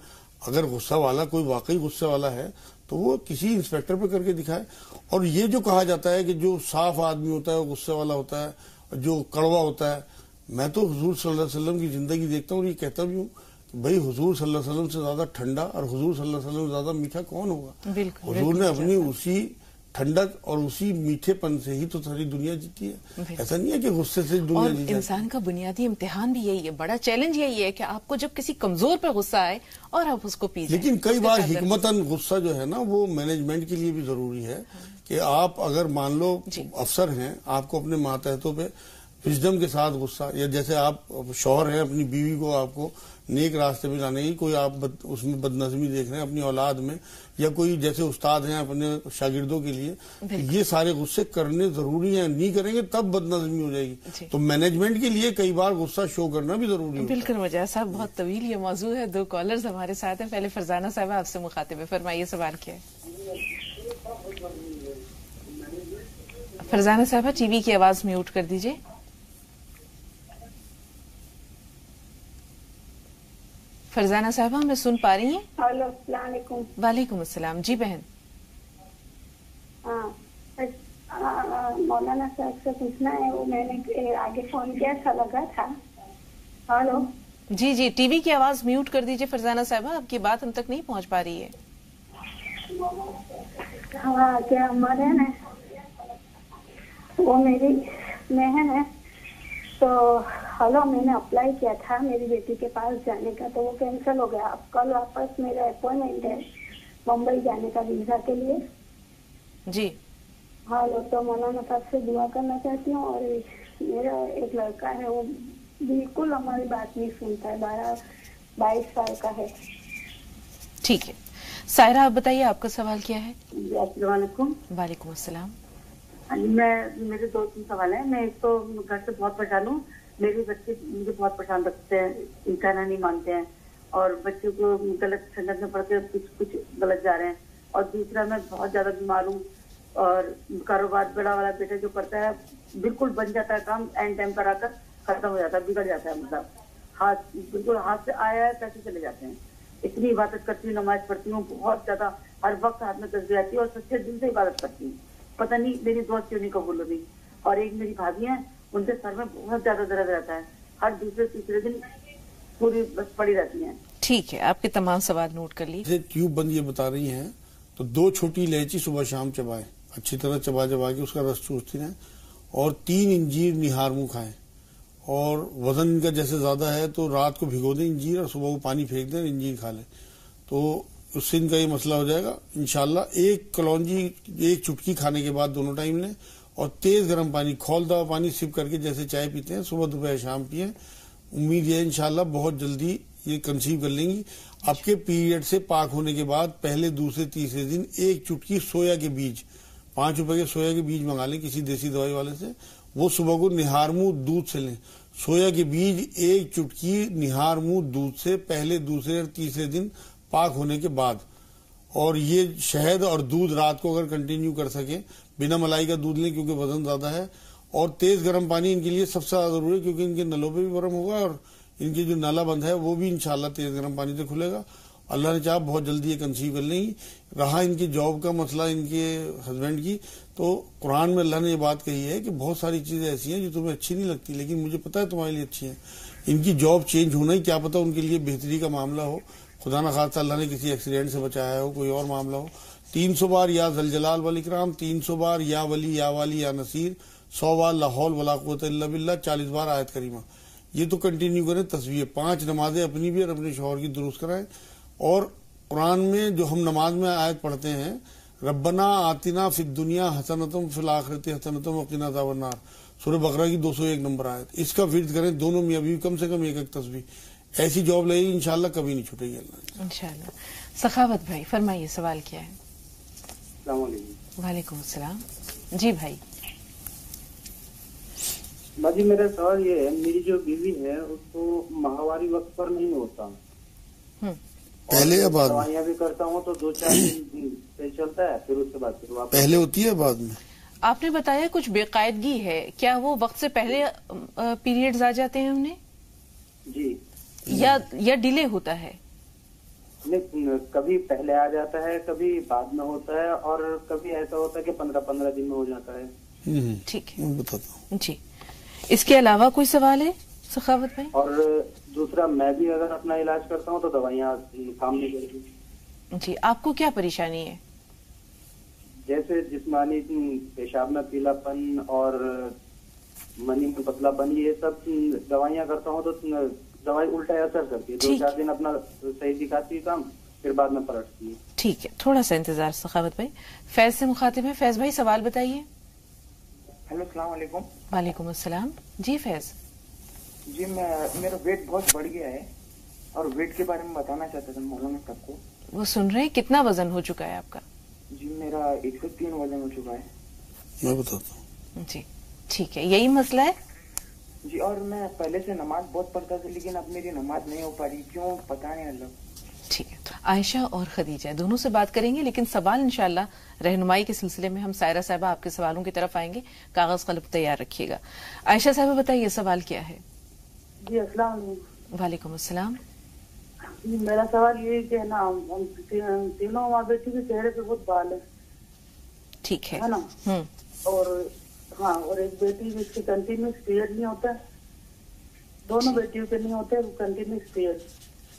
اگر غصہ والا، کوئی واقعی غصے والا ہے تو وہ کسی انسپیکٹر پہ کر کے دکھائے۔ اور یہ جو کہا جاتا ہے کہ جو صاف آدمی ہوتا ہے، وہ غصے والا ہوتا ہے اور جو کڑوا ہوتا ہے، میں تو حضور صلی اللہ علیہ وسلم کی زندگی دیکھتا ہوں اور یہ کہتا بھی ہوں بھائی حضور صلی اللہ علیہ وسلم سے زیادہ ٹھنڈا اور حضور صلی اللہ علیہ وسلم سے زیادہ میٹھا کون ہوگا؟ بالکل، حضور نے اپنی اسی ٹھنڈک اور اسی میٹھے پن سے ہی تو ساری دنیا جیتی ہے۔ ایسا نہیں ہے کہ غصے سے دنیا اور جیت جائے انسان کا بنیادی امتحان بھی یہی ہے بڑا چیلنج یہی ہے کہ آپ کو جب کسی کمزور پہ غصہ آئے اور آپ اس کو پی لیکن کئی بار حکمتاً غصہ جو ہے نا وہ مینجمنٹ کے لیے بھی ضروری ہے کہ آپ اگر مان لو جی۔ افسر ہیں آپ کو اپنے ماتحتوں پہ وزڈم کے ساتھ غصہ یا جیسے آپ شوہر ہیں اپنی بیوی کو آپ کو نیک راستے میں لانے کی کوئی آپ بد اس میں بد نظمی دیکھ رہے ہیں اپنی اولاد میں یا کوئی جیسے استاد ہیں اپنے شاگردوں کے لیے۔ یہ سارے غصے کرنے ضروری ہیں نہیں کریں گے تب بد نظمی ہو جائے جی۔ گی تو مینجمنٹ کے لیے کئی بار غصہ شو کرنا بھی ضروری ہے۔ بالکل مجھے صاحب بہت طویل یہ موضوع ہے۔ دو کالرز ہمارے ساتھ ہیں۔ پہلے فرزانہ صاحبہ آپ سے مخاطب ہے۔ فرمائیے سوال کیا ہے۔ فرزانہ صاحبہ ٹی وی کی آواز میوٹ کر دیجیے۔ فرزانہ صاحبہ ہمیں سن پا رہی ہیں؟ ہلو السلام علیکم۔ وعلیکم السلام۔ جی بہن۔ ہاں مولانا صاحب سے پوچھنا ہے وہ میں نے آگے فون کیا تھا لگا تھا۔ ہلو۔ جی جی ٹی وی کی آواز میوٹ کر دیجیے فرزانہ صاحبہ آپ کی بات ہم تک نہیں پہنچ پا رہی ہے۔ ہاں کیا ہمارے نا وہ میری بہن ہے تو ہلو میں نے اپلائی کیا تھا میری بیٹی کے پاس جانے کا تو وہ کینسل ہو گیا۔ اب کل واپس میرا اپوائنٹمنٹ ہے ممبئی جانے کا ویزا کے لیے۔ جی۔ ہلو تو مولانا صاحب سے دعا کرنا چاہتی ہوں اور میرا ایک لڑکا ہے وہ بالکل ہماری بات نہیں سنتا ہے۔ بارہ بائیس سال کا ہے۔ ٹھیک ہے۔ سائرہ آپ بتائیے آپ کا سوال کیا ہے؟ جی السلام علیکم۔ وعلیکم السلام۔ ہاں میں میرے دو تین سوال ہیں۔ میں ایک تو گھر سے بہت پریشان ہوں۔ میرے بچے مجھے بہت پریشان رکھتے ہیں، ان کہنا نہیں مانتے ہیں۔ اور بچوں کو غلط سنگت میں پڑھ کے کچھ کچھ غلط جا رہے ہیں۔ اور دوسرا، میں بہت زیادہ بیمار ہوں اور کاروبار بڑا والا بیٹا جو کرتا ہے، بالکل بن جاتا ہے کام اینڈ ٹائم کرا کر ختم ہو جاتا ہے، بگڑ جاتا ہے مطلب ہاتھ بالکل ہاتھ سے آیا ہے، پیسے چلے جاتے ہیں۔ اتنی عبادت کرتی ہوں، نماز پڑھتی ہوں، بہت زیادہ ہر وقت ہاتھ میں تصویر آتی ہے اور سچے دل سے عبادت کرتی ہوں۔ پتہ نہیں میری دوست کیوں نہیں قبول ہو رہی اور ایک میری بھابھی ہیں ان کے سر میں بہت زیادہ درد رہتا ہے۔ ہر دوسرے تیسرے دن پوری بس پڑی رہتی ہیں۔ ٹھیک ہے آپ کے تمام سوال نوٹ کر لیے جیسے ٹیوب بند یہ بتا رہی ہیں تو دو چھوٹی الائچی صبح شام چبائیں۔ اچھی طرح چبا چبا کے اس کا رس چوستی رہیں اور تین انجیر نہار منہ کھائیں۔ اور وزن ان کا جیسے زیادہ ہے تو رات کو بھگو دیں انجیر اور صبح کو پانی پھینک دیں انجیر کھا لیں۔ تو اس سے ان کا یہ مسئلہ ہو جائے گا۔ انشاءاللہ ایک کلونجی ایک چٹکی کھانے کے بعد دونوں ٹائم لیں۔ اور تیز گرم پانی کھولتا ہوا پانی، سپ کر کے جیسے چائے پیتے ہیں، صبح، دوپہر، شام پیئیں امید یہ ہے انشاءاللہ بہت جلدی یہ کنسیو کر لیں گی۔ آپ کے پیریڈ سے پاک ہونے کے بعد پہلے، دوسرے، تیسرے دن ایک چٹکی سویا کے بیج، پانچ روپے کے سویا کے بیج منگا لیں کسی دیسی دوائی والے سے۔ وہ صبح کو نہار منہ دودھ سے لیں۔ سویا کے بیج ایک چٹکی نہار منہ دودھ سے پہلے، دوسرے اور تیسرے دن پاک ہونے کے بعد۔ اور یہ شہد اور دودھ رات کو اگر کنٹینیو کر سکیں بنا ملائی کا دودھ لیں کیونکہ وزن زیادہ ہے اور تیز گرم پانی ان کے لیے سب سے زیادہ ضروری ہے کیونکہ ان کے نلوں پہ بھی گرم ہوگا اور ان کی جو نالا بند ہے وہ بھی انشاءاللہ تیز گرم پانی سے کھلے گا۔ اللہ نے چاہا بہت جلدی یہ کنسیو کر لیں۔ گی رہا ان کی جاب کا مسئلہ ان کے ہسبینڈ کی۔ تو قرآن میں اللہ نے یہ بات کہی ہے کہ بہت ساری چیزیں ایسی ہیں جو تمہیں اچھی نہیں لگتی، لیکن مجھے پتا ہے تمہارے لیے اچھی ہیں۔ ان کی جاب چینج ہونا ہی، کیا پتا ان کے لیے بہتری کا معاملہ ہو۔ خدا نہ خاصہ اللہ نے کسی ایکسیڈنٹ سے بچایا ہو، کوئی اور معاملہ ہو۔ تین سو بار یا زلجلال والی کرام، تین سو بار یا ولی، یا والی، یا نصیر، سو بار لاہور ولا قوت اللہ بلّہ چالیس بار آیت کریمہ۔ یہ تو کنٹینیو کریں تصویر پانچ نمازیں اپنی بھی اور اپنے شوہر کی درست کرائیں۔ اور قرآن میں جو ہم نماز میں آیت پڑھتے ہیں، ربنا آتنا فی دنیا حسنتم، فی الآخرت حسنتم، وقنا عذاب النار۔ سورہ بقرہ کی دو سو ایک نمبر آیت۔ اس کا فرد کریں، دونوں میں ابھی کم سے کم ایک ایک تصویر ایسی جاب لگے گی، انشاءاللہ کبھی نہیں چھوٹے گی اللہ۔ انشاءاللہ۔ سخاوت بھائی، فرمائیے سوال کیا ہے؟ السلام علیکم۔ وعلیکم السلام۔ جی بھائی۔ باجی میرا سوال یہ ہے میری جو بیوی ہے اس کو ماہواری وقت پر نہیں ہوتا۔ پہلے یا بعد میں؟ دوائیاں بھی کرتا ہوں تو دو چار دن سے چلتا ہے پھر اس کے بعد پھر واپس۔ پہلے ہوتی ہے بعد میں؟ آپ نے بتایا کچھ بے قاعدگی ہے۔ کیا وہ وقت سے پہلے پیریڈز آ جاتے ہیں انہیں؟ جی۔ یا یا ڈیلے ہوتا ہے؟ کبھی پہلے آ جاتا ہے کبھی بعد میں ہوتا ہے اور کبھی ایسا ہوتا ہے کہ پندرہ پندرہ دن میں ہو جاتا ہے۔ ٹھیک ہے۔ میں بتاتا ہوں۔ جی۔ اس کے علاوہ کوئی سوال ہے سخاوت بھائی؟ اور دوسرا میں بھی اگر اپنا علاج کرتا ہوں تو دوائیاں کام نہیں کرتی۔ جی آپ کو کیا پریشانی ہے؟ جیسے جسمانی پیشاب میں پیلا پن اور منی میں پتلا پن یہ سب دوائیاں کرتا ہوں تو دوائی الٹا اثر کرتی ہے۔ دو۔ چار دن اپنا صحیح دکھاتی ہے کام پھر بعد میں پلٹتی ہے۔ ٹھیک ہے تھوڑا سا انتظار سخاوت بھائی۔ فیض سے مخاطب ہے فیض بھائی سوال بتائیے۔ ہیلو السلام علیکم۔ وعلیکم السلام۔ جی فیض۔ جی میں میرا ویٹ بہت بڑھ گیا ہے اور ویٹ کے بارے میں بتانا چاہتا تھا ہے سب کو۔ وہ سن رہے ہیں؟ کتنا وزن ہو چکا ہے آپ کا؟ جی میرا ایک سو تین وزن ہو چکا ہے۔ میں بتاتا ہوں۔ جی ٹھیک ہے۔ یہی مسئلہ ہے؟ جی اور میں پہلے سے نماز بہت پڑھتا تھا لیکن اب میری نماز نہیں ہو پا رہی کیوں؟ پتا نہیں اللہ۔ ٹھیک ہے عائشہ اور خدیجہ دونوں سے بات کریں گے لیکن سوال انشاءاللہ رہنمائی کے سلسلے میں ہم سائرہ صاحبہ آپ کے سوالوں کی طرف آئیں گے کاغذ قلم تیار رکھیے گا۔ عائشہ صاحبہ بتائیے سوال کیا ہے؟ جی السلام علیکم۔ وعلیکم السلام۔ جی میرا سوال یہ ہے کہ نا تینوں ماں بیٹی کے چہرے پہ بہت بال ہے۔ ٹھیک ہے۔ نا؟ اور ہاں اور ایک بیٹی جس کی کنٹینیوس پیریڈ نہیں ہوتا۔ ہے دونوں بیٹیوں کے نہیں ہوتے وہ کنٹینیوس پیریڈ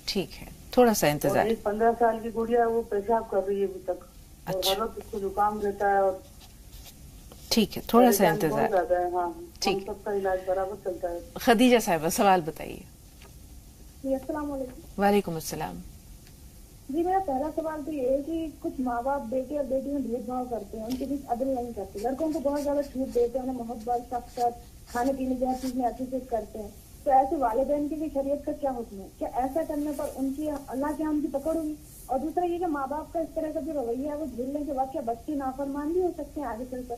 ٹھیک ہے تھوڑا سا انتظار۔ ایک پندرہ سال کی گڑیا ہے وہ پیشاب کر رہی ہے ابھی تک۔ اور اچھا۔ ہر وقت اس کو زکام رہتا ہے اور ٹھیک ہے تھوڑا سا انتظار۔ ہاں۔ ٹھیک۔ سب کا علاج برابر چلتا ہے۔ خدیجہ صاحبہ سوال بتائیے۔ جی السلام علیکم۔ وعلیکم السلام۔ جی میرا پہلا سوال تو یہ ہے کہ کچھ ماں باپ بیٹے اور بیٹی میں بھید بھاؤ کرتے ہیں ان کے بیچ عدل نہیں کرتے۔ لڑکوں کو بہت زیادہ چھوٹ دیتے ہیں انہیں محبت شفقت کھانے پینے کی ہر چیز میں کرتے ہیں۔ تو ایسے والدین کے لیے شریعت کا کیا حکم ہے؟ کیا ایسا کرنے پر ان کی اللہ کے ان کی پکڑ ہوگی اور دوسرا یہ کہ ماں باپ کا اس طرح کا جو رویہ ہے وہ جھیلنے کے بعد کیا بچے نافرمان بھی ہو سکتے ہیں آگے چل کر؟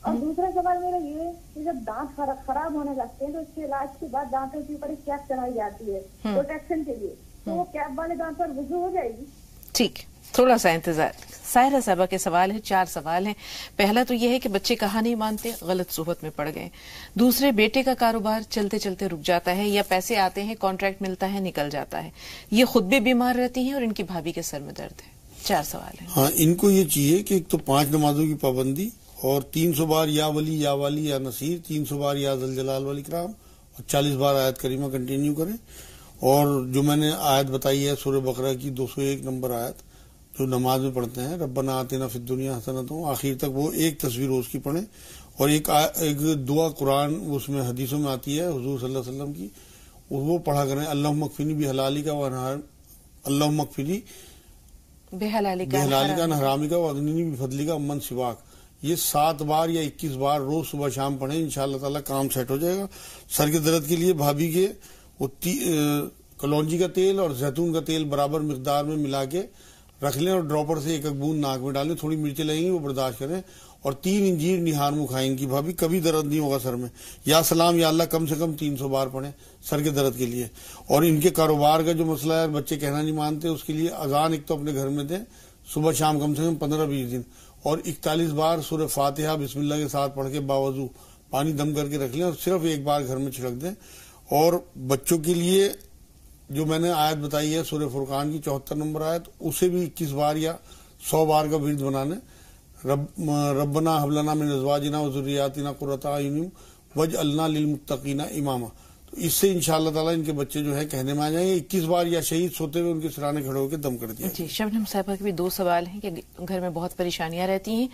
اور دوسرا سوال میرا یہ ہے کہ جب دانت خراب خراب ہونے لگتے ہیں تو اس کے علاج کے بعد دانتوں کے اوپر ایک کیپ چڑھائی جاتی ہے؟ پروٹیکشن کے لیے۔ تو وہ کیپ والے دانت پر وضو ہو جائے گی۔ ٹھیک۔ تھوڑا سا انتظار۔ سائرہ صاحبہ کے سوال ہیں چار سوال ہیں۔ پہلا تو یہ ہے کہ بچے کہاں نہیں مانتے غلط صحبت میں پڑ گئے۔ دوسرے بیٹے کا کاروبار چلتے چلتے رک جاتا ہے یا پیسے آتے ہیں کانٹریکٹ ملتا ہے نکل جاتا ہے۔ یہ خود بھی بیمار رہتی ہیں اور ان کی بھابھی کے سر میں درد ہے۔ چار سوال ہیں۔ ہاں ان کو یہ چاہیے کہ ایک تو پانچ نمازوں کی پابندی اور تین سو بار یا ولی یا والی یا نصیر تین سو بار یا زلجلال والی کرام اور چالیس بار آیت کریمہ کنٹینیو کریں۔ اور جو میں نے آیت بتائی ہے سورہ بقرہ کی دو سو ایک نمبر آیت جو نماز میں پڑھتے ہیں ربنا آتنا فی دنیا حسنتوں آخر تک وہ ایک تصویر روز کی پڑھیں۔ اور ایک دعا قرآن اس میں حدیثوں میں آتی ہے حضور صلی اللہ علیہ وسلم کی۔ وہ پڑھا کریں اللہ مکفنی بھی حلالی کا و اللہ مکفنی بے حلالی کا۔ نحرامی کا وغنی بھی فضلی کا امن سواک۔ یہ سات بار یا اکیس بار روز صبح شام پڑھیں ان شاء اللہ تعالیٰ کام سیٹ ہو جائے گا۔ سر کے درد کے لیے بھابھی کے وہ کلونجی کا تیل اور زیتون کا تیل برابر مقدار میں ملا کے رکھ لیں اور ڈراپر سے ایک ایک بوند ناک میں ڈالیں، تھوڑی مرچیں لگیں گی، وہ برداشت کریں اور تین انجیر نہار منہ کھائیں کی بھابھی، کبھی درد نہیں ہوگا سر میں۔ یا سلام یا اللہ، کم سے کم تین سو بار پڑھیں سر کے درد کے لیے۔ اور ان کے کاروبار کا جو مسئلہ ہے، بچے کہنا نہیں مانتے، اس کے لیے اذان ایک تو اپنے گھر میں دیں، صبح شام کم سے کم پندرہ بیس دن۔ اور اکتالیس بار سورہ فاتحہ بسم اللہ کے ساتھ پڑھ کے باوضو پانی دم کر کے رکھ لیں اور صرف ایک بار گھر میں چھڑک دیں۔ اور بچوں کے لیے جو میں نے آیت بتائی ہے، سورہ فرقان کی چوہتر نمبر آیت، اسے بھی اکیس بار یا سو بار کا ورد بنانے۔ رب، ربنا حبلنا من ازواجنا و ذریاتنا قرۃ اعین وج اللہ للمتقین اماما۔ تو اس سے ان شاء اللہ تعالیٰ ان کے بچے جو ہے کہنے میں آ جائیں گے اکیس بار یا شہید سوتے ہوئے ان کے سرانے کھڑے ہو کے دم کر دیا۔ جی شبنم صاحبہ کے بھی دو سوال ہیں کہ گھر میں بہت پریشانیاں رہتی ہیں۔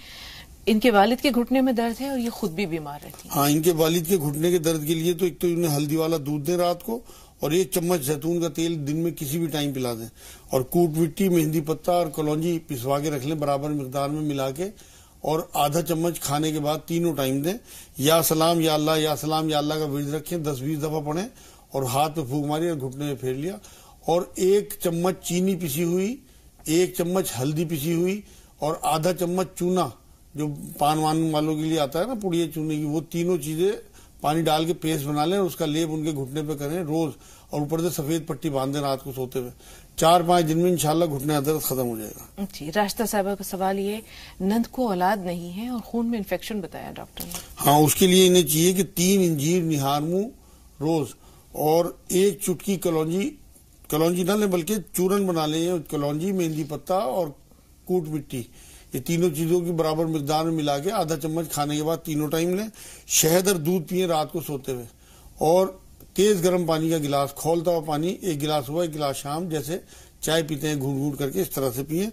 ان کے والد کے گھٹنے میں درد ہے اور یہ خود بھی بیمار رہتی ہیں؟ ہاں ان کے والد کے گھٹنے کے درد کے لیے تو ایک تو انہیں ہلدی والا دودھ دیں رات کو اور ایک چمچ زیتون کا تیل دن میں کسی بھی ٹائم پلا دیں اور کوٹ مٹی، مہندی پتا اور کلونجی پسوا کے رکھ لیں برابر مقدار میں ملا کے اور آدھا چمچ کھانے کے بعد تینوں ٹائم دیں۔ یا سلام یا اللہ، یا سلام یا اللہ کا ورد رکھیں، دس بیس دفعہ پڑھیں اور ہاتھ پہ پھونک ماری اور گھٹنے میں پھیر لیا۔ اور ایک چمچ چینی پسی ہوئی، ایک چمچ ہلدی پسی ہوئی اور آدھا چمچ چونا۔ جو پان وان والوں کے لیے آتا ہے نا پڑیے چونے کی وہ تینوں چیزیں پانی ڈال کے پیسٹ بنا لیں اور اس کا لیپ ان کے گھٹنے پہ کریں روز اور اوپر سے سفید پٹی باندھیں رات کو سوتے ہوئے۔ چار پانچ دن میں انشاءاللہ گھٹنے درد ختم ہو جائے گا۔ جی راستہ صاحبہ کا سوال یہ نند کو اولاد نہیں ہے اور خون میں انفیکشن بتایا ڈاکٹر نے۔ ہاں اس کے لیے انہیں چاہیے کہ تین انجیر نہار منہ روز اور ایک چٹکی کلونجی کلونجی نہ لیں بلکہ چورن بنا لیں کلونجی مہندی پتا اور کوٹ مٹی۔ یہ تینوں چیزوں کی برابر مقدار میں ملا کے آدھا چمچ کھانے کے بعد تینوں ٹائم لیں، شہد اور دودھ پیئیں رات کو سوتے ہوئے۔ اور تیز گرم پانی کا گلاس، کھولتا ہوا پانی، ایک گلاس ہوا ایک گلاس شام، جیسے چائے پیتے ہیں، گھونٹ گھونٹ کر کے اس طرح سے پیئیں۔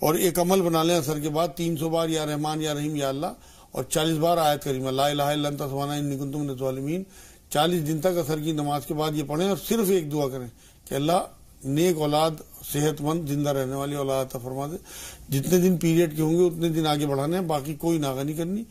اور ایک عمل بنا لیں اثر کے بعد تین سو بار، یا رحمان، یا رحیم، یا اللہ، اور چالیس بار آیت کریمہ، لا الہ الا انت، سبحانہ انی من الظالمین۔ چالیس دن تک اثر کی نماز کے بعد یہ پڑھیں اور صرف ایک دعا کریں کہ اللہ نیک اولاد صحت مند زندہ رہنے والی اولاد عطا فرما دے۔ جتنے دن پیریڈ کے ہوں گے اتنے دن آگے بڑھانے ہیں باقی کوئی ناغا نہیں کرنی۔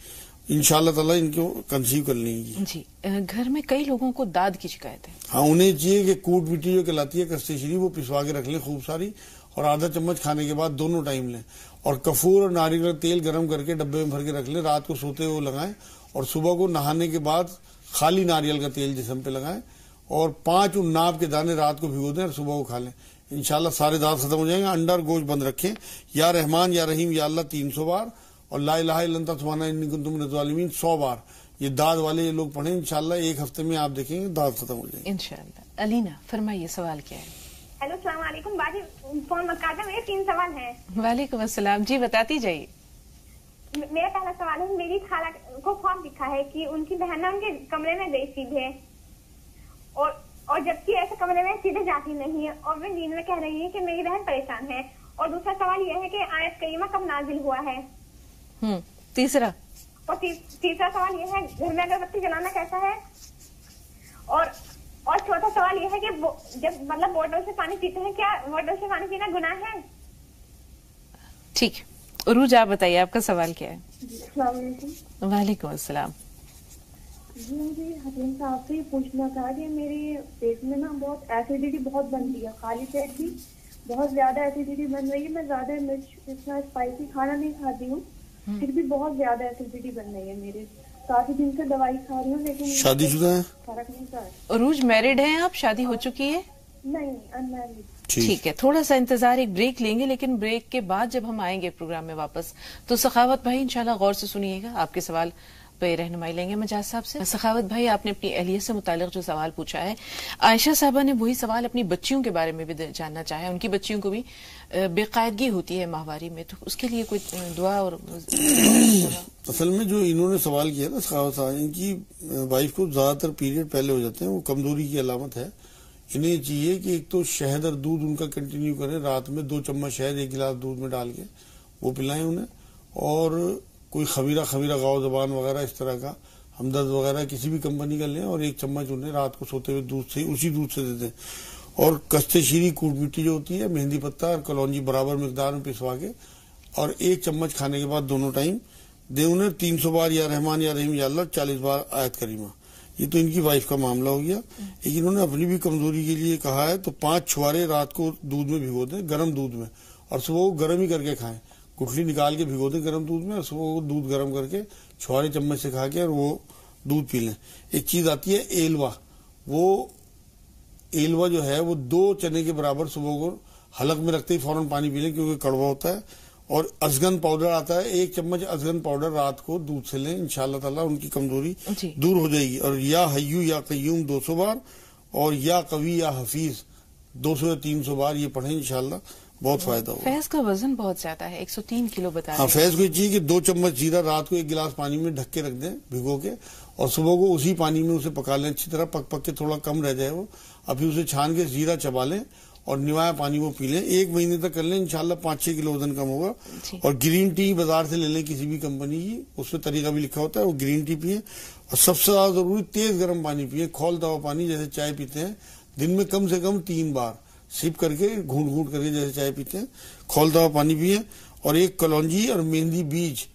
ان شاء اللہ تعالیٰ ان کو کنسیو کر لیں گی۔ جی گھر میں کئی لوگوں کو داد کی شکایت ہے۔ ہاں انہیں چاہیے کہ کوٹ مٹی جو کہلاتی ہے کستے شری وہ پسوا کے رکھ لیں خوب ساری اور آدھا چمچ کھانے کے بعد دونوں ٹائم لیں۔ اور کفور اور ناریل کا تیل گرم کر کے ڈبے میں بھر کے رکھ لیں رات کو سوتے ہوئے لگائیں اور صبح کو نہانے کے بعد خالی ناریل کا تیل جسم پہ لگائیں اور پانچ ناب کے دانے رات کو بھگو دیں اور صبح کو کھا لیں۔ انشاءاللہ سارے دانت ختم ہو جائیں گے۔ انڈر گوشت بند رکھیں۔ یا رحمان یا رحیم یا اللہ تین سو بار۔ اور لا الہ الا انت سبحانہ انی کنت من الظالمین سو بار۔ یہ داد والے یہ لوگ پڑھیں۔ انشاءاللہ ایک ہفتے میں آپ دیکھیں گے داد ختم ہو جائیں گے۔ انشاءاللہ۔ علینا فرمائیے سوال کیا ہے؟ ہیلو السلام علیکم۔ باجی فون مت کاٹیں۔ میرے تین سوال ہیں۔ وعلیکم السلام۔ جی بتاتی جائیے۔ میرا پہلا سوال ہے۔ میری خالہ کو خواب دکھا ہے کہ ان کی بہن ان کے کمرے میں گئی سیدھے اور اور جبکہ ایسے کمرے میں سیدھے جاتی نہیں ہے اور وہ نیند میں کہہ رہی ہے کہ میری بہن پریشان ہے اور دوسرا سوال یہ ہے کہ آیت کریمہ کب نازل ہوا ہے؟ تیسرا۔ اور تیسرا سوال یہ ہے گھر میں اگر بتی جلانا کیسا ہے؟ اور اور چوتھا سوال یہ ہے کہ جب مطلب بوٹل سے پانی پیتے ہیں کیا بوٹل سے پانی پینا گناہ ہے؟ ٹھیک۔ عروج آپ بتائیے آپ کا سوال کیا ہے؟ السلام علیکم۔ وعلیکم السلام۔ جی مجھے حکیم صاحب سے یہ پوچھنا تھا کہ میری پیٹ میں نا بہت ایسیڈیٹی بہت بنتی ہے خالی پیٹ بھی بہت زیادہ ایسیڈیٹی بن رہی ہے میں زیادہ مرچ اتنا اسپائسی کھانا نہیں کھاتی ہوں پھر بھی بہت زیادہ ایسیڈیٹی بن رہی ہے میرے کافی دن سے دوائی کھا رہی ہوں لیکن شادی شدہ ہے فرق نہیں پڑا عروج میرڈ ہیں آپ؟ شادی ہو چکی ہے؟ نہیں انمیرڈ ٹھیک۔ ہے تھوڑا سا انتظار ایک بریک لیں گے لیکن بریک کے بعد جب ہم آئیں گے پروگرام میں واپس تو سخاوت بھائی انشاءاللہ غور سے سنیے گا آپ کے سوال پہ رہنمائی لیں گے۔ مجاز صاحب سے سخاوت بھائی، آپ نے اپنی اہلیت سے متعلق جو سوال پوچھا ہے، عائشہ صاحبہ نے وہی سوال اپنی بچیوں کے بارے میں بھی جاننا چاہا ہے۔ ان کی بچیوں کو بھی بے قاعدگی ہوتی ہے ماہواری میں۔ تو اس کے لیے کوئی دعا اور اصل میں جو انہوں نے سوال کیا نا سخاوت صاحب، ان کی وائف کو زیادہ تر پیریڈ پہلے ہو جاتے ہیں۔ وہ کمزوری کی علامت ہے۔ انہیں چاہیے کہ ایک تو شہد اور دودھ ان کا کنٹینیو کریں۔ رات میں دو چمچ شہد، ایک گلاس دودھ میں ڈال کے وہ پلائیں انہیں۔ اور کوئی خمیرہ خمیرہ گاؤ زبان وغیرہ اس طرح کا، ہمدرد وغیرہ کسی بھی کمپنی کا لیں اور ایک چمچ انہیں رات کو سوتے ہوئے دودھ سے، اسی دودھ سے دے دیں اور کستے شیری کوٹ مٹی جو ہوتی ہے، مہندی پتا اور کلونجی برابر مقدار میں پسوا کے اور ایک چمچ کھانے کے بعد دونوں ٹائم دے انہیں تین سو بار یا رحمان یا رحیم یا اللہ چالیس بار آیت کریمہ۔ یہ تو ان کی وائف کا معاملہ ہو گیا۔ لیکن انہوں نے اپنی بھی کمزوری کے لیے کہا ہے تو پانچ چھوارے رات کو دودھ میں بھگو دیں، گرم دودھ میں اور صبح کو گرم ہی کر کے کھائیں۔ گٹھلی نکال کے بھگو دیں گرم دودھ میں اور صبح کو دودھ گرم کر کے چھوارے چمچ سے کھا کے اور وہ دودھ پی لیں۔ ایک چیز آتی ہے ایلوا۔ وہ ایلوا جو ہے وہ دو چنے کے برابر صبح کو حلق میں رکھتے ہی فوراً پانی پی لیں کیونکہ کڑوا ہوتا ہے۔ اور ازگن پاؤڈر آتا ہے ایک چمچ ازگن پاؤڈر رات کو دودھ سے لیں انشاءاللہ تعالیٰ ان کی کمزوری جی۔ دور ہو جائے گی۔ اور یا حیو یا قیوم دو سو بار اور یا قوی یا حفیظ دو سو یا تین سو بار یہ پڑھیں انشاءاللہ۔ بہت فائدہ ہوگا فیض کا وزن بہت زیادہ ہے ایک سو تین کلو بتا ہاں رہے ہیں۔ فیض کو چاہیے کہ دو چمچ زیرہ رات کو ایک گلاس پانی میں ڈھک کے رکھ دیں بھگو کے اور صبح کو اسی پانی میں اسے پکا لیں اچھی طرح پک پک کے تھوڑا کم رہ جائے وہ۔ ابھی اسے چھان کے زیرہ چبا لیں اور نوایا پانی وہ پی لیں۔ ایک مہینے تک کر لیں انشاءاللہ پانچ چھ کلو وزن کم ہوگا۔ جی۔ اور گرین ٹی بازار سے لے لیں کسی بھی کمپنی کی اس پہ طریقہ بھی لکھا ہوتا ہے وہ گرین ٹی پیئیں اور سب سے زیادہ ضروری تیز گرم پانی پیئیں کھولتا ہوا پانی جیسے چائے پیتے ہیں۔ دن میں کم سے کم تین بار۔ سپ کر کے گھونٹ گھونٹ کر کے جیسے چائے پیتے ہیں۔ کھولتا ہوا پانی پیئیں۔ اور ایک کلونجی اور مہندی بیج۔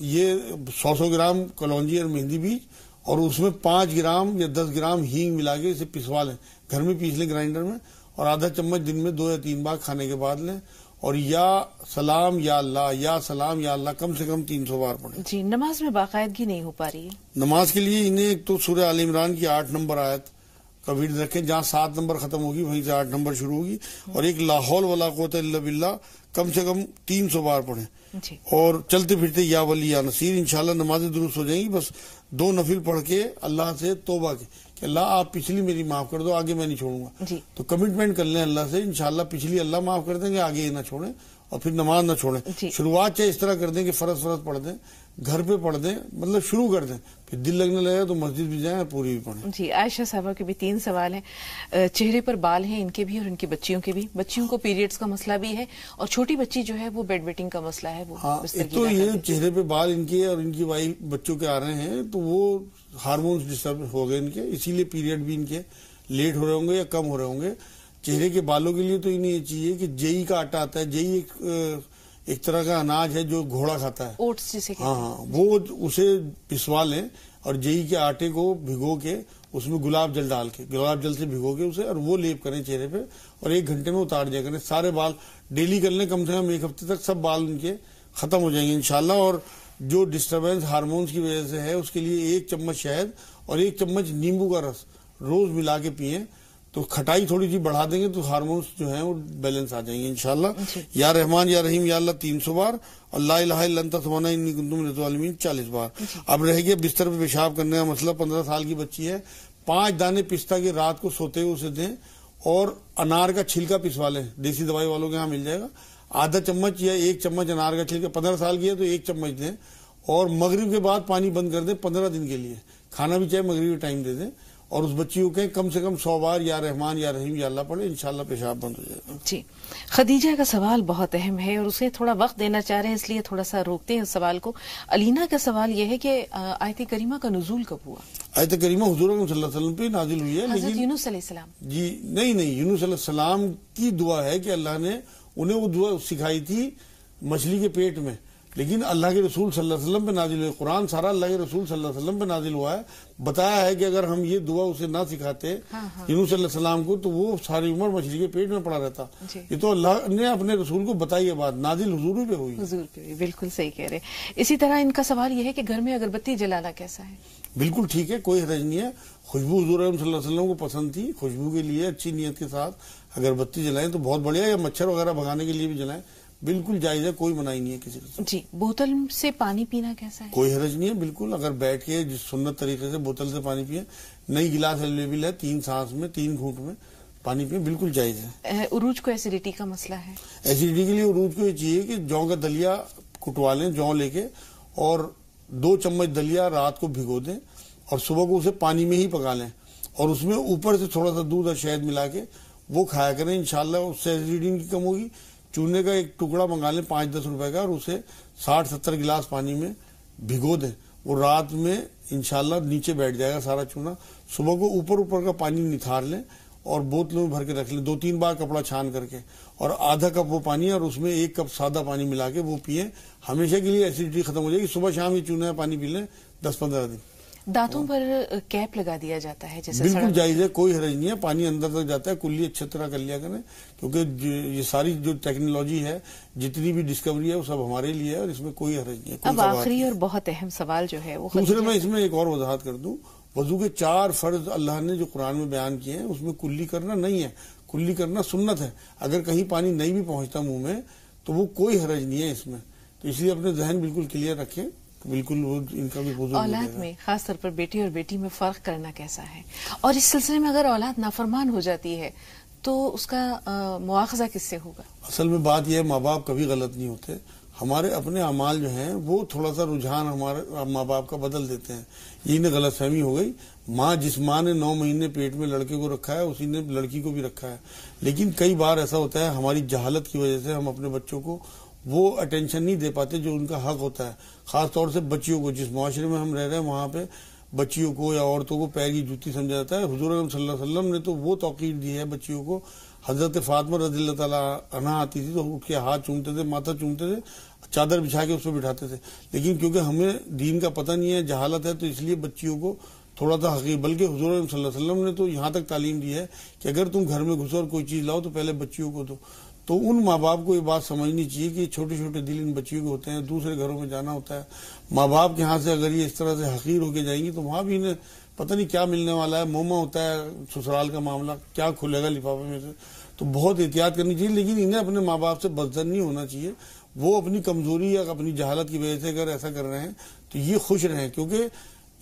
یہ سو سو گرام کلونجی اور مہندی بیج۔ اور اس میں پانچ گرام یا دس گرام ہینگ ملا کے اسے پسوا لیں۔ گھر میں پیس لیں گرائنڈر میں اور آدھا چمچ دن میں دو یا تین بار کھانے کے بعد لیں۔ اور یا سلام یا اللہ یا سلام یا اللہ کم سے کم تین سو بار پڑھیں۔ جی نماز میں باقاعدگی نہیں ہو پا رہی۔ ہے نماز کے لیے انہیں ایک تو سورہ عال عمران کی آٹھ نمبر آیت ویڈ رکھیں جہاں سات نمبر ختم ہوگی وہیں سے آٹھ نمبر شروع ہوگی۔ اور ایک لاہور ولا قوت اللہ باللہ کم سے کم تین سو بار پڑھیں۔ جی۔ اور چلتے پھرتے یا ولی یا نصیر انشاءاللہ نمازیں درست ہو جائیں گی۔ بس دو نفل پڑھ کے اللہ سے توبہ کے کہ اللہ آپ پچھلی میری معاف کر دو آگے میں نہیں چھوڑوں گا۔ جی۔ تو کمٹمنٹ کر لیں اللہ سے انشاءاللہ پچھلی اللہ معاف کر دیں گے آگے یہ نہ چھوڑیں۔ اور پھر نماز نہ چھوڑیں۔ جی۔ شروعات چاہے اس طرح کر دیں کہ فرض فرض پڑھ دیں گھر پہ پڑھ دیں مطلب شروع کر دیں۔ پھر دل لگنے لگے تو مسجد بھی جائیں اور پوری بھی پڑھیں۔ جی عائشہ صاحبہ کے بھی تین سوال ہیں۔ چہرے پر بال ہیں ان کے بھی اور ان کی بچیوں کے بھی۔ بچیوں کو پیریڈز کا مسئلہ بھی ہے اور چھوٹی بچی جو ہے وہ بیڈ ویٹنگ کا مسئلہ ہے وہ ہاں تو یہ۔ چہرے پہ بال ان کے اور ان کی وائف بچوں کے آ رہے ہیں تو وہ ہارمونز ڈسٹرب ہو گئے ان کے اسی لیے پیریڈ بھی ان کے لیٹ ہو رہے ہوں گے یا کم ہو رہے ہوں گے۔ چہرے کے بالوں کے لیے تو انہیں یہ چاہیے کہ جئی کا آٹا آتا ہے جئی ایک طرح کا اناج ہے جو گھوڑا کھاتا ہے۔ اوٹس جسے کہتے ہاں ہیں۔ ہاں وہ اسے پسوا لیں اور جئی کے آٹے کو بھگو کے اس میں گلاب جل ڈال کے گلاب جل سے بھگو کے اسے اور وہ لیپ کریں چہرے پہ اور ایک گھنٹے میں اتار دیا کریں۔ سارے بال ڈیلی کر لیں کم سے کم ایک ہفتے تک سب بال ان کے ختم ہو جائیں گے انشاءاللہ۔ اور جو ڈسٹربینس ہارمونز کی وجہ سے ہے اس کے لیے ایک چمچ شہد اور ایک چمچ نیمبو کا رس روز ملا کے پئیں۔ تو کھٹائی تھوڑی سی بڑھا دیں گے تو ہارمونز جو ہیں وہ بیلنس آ جائیں گے انشاءاللہ۔ جی۔ یا رحمان یا رحیم یا اللہ تین سو بار۔ اللہ الہ الا انت سبحانہ انی کنت من الظالمین چالیس بار۔ اب رہ گیا بستر پہ پیشاب کرنے کا مسئلہ۔ پندرہ سال کی بچی ہے۔ پانچ دانے پستہ کے رات کو سوتے ہوئے اسے دیں۔ اور انار کا چھلکا پسوا لیں۔ دیسی دوائی والوں کے یہاں مل جائے گا۔ آدھا چمچ یا ایک چمچ انار کا چھلکا پندرہ سال کی ہے تو ایک چمچ دیں۔ اور مغرب کے بعد پانی بند کر دیں پندرہ دن کے لیے۔ کھانا بھی چاہے مغربی ٹائم دے دیں۔ اور اس بچی کو کہیں کم سے کم سو بار یا رحمان یا رحیم یا اللہ پڑھے انشاءاللہ پیشاب بند ہو جائے گا۔ جی۔ خدیجہ کا سوال بہت اہم ہے اور اسے تھوڑا وقت دینا چاہ رہے ہیں اس لیے تھوڑا سا روکتے ہیں اس سوال کو۔ علینا کا سوال یہ ہے کہ آیت کریمہ کا نزول کب ہوا؟ آیت کریمہ حضور صلی اللہ علیہ وسلم پہ نازل ہوئی ہے حضرت لیکن یونس علیہ السلام۔ جی نہیں نہیں یونس علیہ السلام کی دعا ہے کہ اللہ نے انہیں وہ دعا سکھائی تھی مچھلی کے پیٹ میں۔ لیکن اللہ کے رسول صلی اللہ علیہ وسلم پہ نازل ہوئے۔ قرآن سارا اللہ کے رسول صلی اللہ علیہ وسلم پہ نازل ہوا ہے۔ بتایا ہے کہ اگر ہم یہ دعا اسے نہ سکھاتے یونس علیہ السلام کو تو وہ ساری عمر مچھلی کے پیٹ میں پڑا رہتا۔ جی۔ یہ تو اللہ نے اپنے رسول کو بتائی ہے بات۔ نازل حضور پہ ہوئی۔ حضور پہ بھی بالکل صحیح کہہ رہے۔ اسی طرح ان کا سوال یہ ہے کہ گھر میں اگربتی جلانا کیسا ہے؟ بالکل ٹھیک ہے کوئی حرج نہیں ہے۔ خوشبو حضور صلی اللہ علیہ وسلم کو پسند تھی۔ خوشبو کے لیے اچھی نیت کے ساتھ اگر بتی جلائیں تو بہت بڑھیا یا مچھر وغیرہ بھگانے کے لیے بھی جلائیں۔ بالکل جائز ہے کوئی منائی نہیں ہے کسی قسم جی بوتل سے پانی پینا کیسا ہے؟ کوئی حرج نہیں ہے بالکل اگر بیٹھ کے جس سنت طریقے سے بوتل سے پانی پیے نئی گلاس اویلیبل ہے تین سانس میں تین گھونٹ میں پانی پیے بالکل جائز ہے۔ عروج کو ایسیڈیٹی کا مسئلہ ہے۔ ایسیڈیٹی کے لیے عروج کو یہ چاہیے کہ جوں کا دلیا کٹوا لیں جوں لے کے اور دو چمچ دلیا رات کو بھگو دیں اور صبح کو اسے پانی میں ہی پکا لیں اور اس میں اوپر سے تھوڑا سا دودھ اور شہد ملا کے وہ کھایا کریں انشاءاللہ اس سے ایسیڈیٹی کم ہوگی۔ چونے کا ایک ٹکڑا منگا لیں، پانچ دس روپے کا، اور اسے ساٹھ ستر گلاس پانی میں بھگو دیں۔ وہ رات میں انشاءاللہ نیچے بیٹھ جائے گا سارا چونا۔ صبح کو اوپر اوپر کا پانی نتھار لیں اور بوتلوں میں بھر کے رکھ لیں۔ دو تین بار کپڑا چھان کر کے۔ اور آدھا کپ وہ پانی اور اس میں ایک کپ سادہ پانی ملا کے وہ پیئیں۔ ہمیشہ کے لیے ایسیڈیٹی ختم ہو جائے گی۔ صبح شام یہ چونا پانی پی لیں، دس پندرہ دن۔ دانتوں پر کیپ لگا دیا جاتا ہے جیسے بالکل جائز ہے کوئی حرج نہیں ہے پانی اندر تک جاتا ہے کلی اچھی طرح کر لیا کریں کیونکہ یہ ساری جو ٹیکنالوجی ہے جتنی بھی ڈسکوری ہے وہ سب ہمارے لیے ہے اور اس میں کوئی حرج نہیں ہے اب آخری۔ اور بہت اہم سوال جو ہے وہ دوسرے میں اس میں ایک اور وضاحت کر دوں۔ وضو کے چار فرض اللہ نے جو قرآن میں بیان کیے ہیں اس میں کلی کرنا نہیں ہے۔ کلی کرنا سنت ہے۔ اگر کہیں پانی نہیں بھی پہنچتا منہ میں تو وہ کوئی حرج نہیں ہے اس میں۔ تو اس لیے اپنے ذہن بالکل کلیئر رکھیں۔ بالکل وہ ان کا بھی اولاد۔ میں خاص طور پر بیٹی اور بیٹی میں فرق کرنا کیسا ہے؟ اور اس سلسلے میں اگر اولاد نافرمان ہو جاتی ہے تو اس کا مواخذہ کس سے ہوگا؟ اصل میں بات یہ ہے ماں باپ کبھی غلط نہیں ہوتے۔ ہمارے اپنے اعمال جو ہیں وہ تھوڑا سا رجحان ہمارے ماں باپ کا بدل دیتے ہیں۔ یہ انہیں غلط فہمی ہو گئی۔ ماں جس ماں نے نو مہینے پیٹ میں لڑکے کو رکھا ہے اسی نے لڑکی کو بھی رکھا ہے۔ لیکن کئی بار ایسا ہوتا ہے ہماری جہالت کی وجہ سے ہم اپنے بچوں کو وہ اٹینشن نہیں دے پاتے جو ان کا حق ہوتا ہے۔ خاص طور سے بچیوں کو، جس معاشرے میں ہم رہ رہے ہیں، وہاں پہ بچیوں کو یا عورتوں کو پیر کی جوتی سمجھا جاتا ہے۔ حضور صلی اللہ علیہ وسلم نے تو وہ توقیر دی ہے بچیوں کو۔ حضرت فاطمہ رضی اللہ تعالیٰ عنہ آتی تھی تو اس کے ہاتھ چومتے تھے، ماتھا چومتے تھے، چادر بچھا کے اس پہ بٹھاتے تھے۔ لیکن کیونکہ ہمیں دین کا پتہ نہیں ہے، جہالت ہے، تو اس لیے بچیوں کو تھوڑا سا حقیق بلکہ حضور صلی اللہ علیہ وسلم نے تو یہاں تک تعلیم دی ہے کہ اگر تم گھر میں گھسو اور کوئی چیز لاؤ تو پہلے بچیوں کو دو۔ تو ان ماں باپ کو یہ بات سمجھنی چاہیے کہ چھوٹے چھوٹے دل ان بچیوں کے ہوتے ہیں، دوسرے گھروں میں جانا ہوتا ہے۔ ماں باپ کے ہاں سے اگر یہ اس طرح سے حقیر ہو کے جائیں گی تو وہاں بھی انہیں پتہ نہیں کیا ملنے والا ہے موما ہوتا ہے، سسرال کا معاملہ کیا کھلے گا لفافے میں سے۔ تو بہت احتیاط کرنی چاہیے، لیکن انہیں اپنے ماں باپ سے بدزن نہیں ہونا چاہیے۔ وہ اپنی کمزوری یا اپنی جہالت کی وجہ سے اگر ایسا کر رہے ہیں تو یہ خوش رہیں، کیونکہ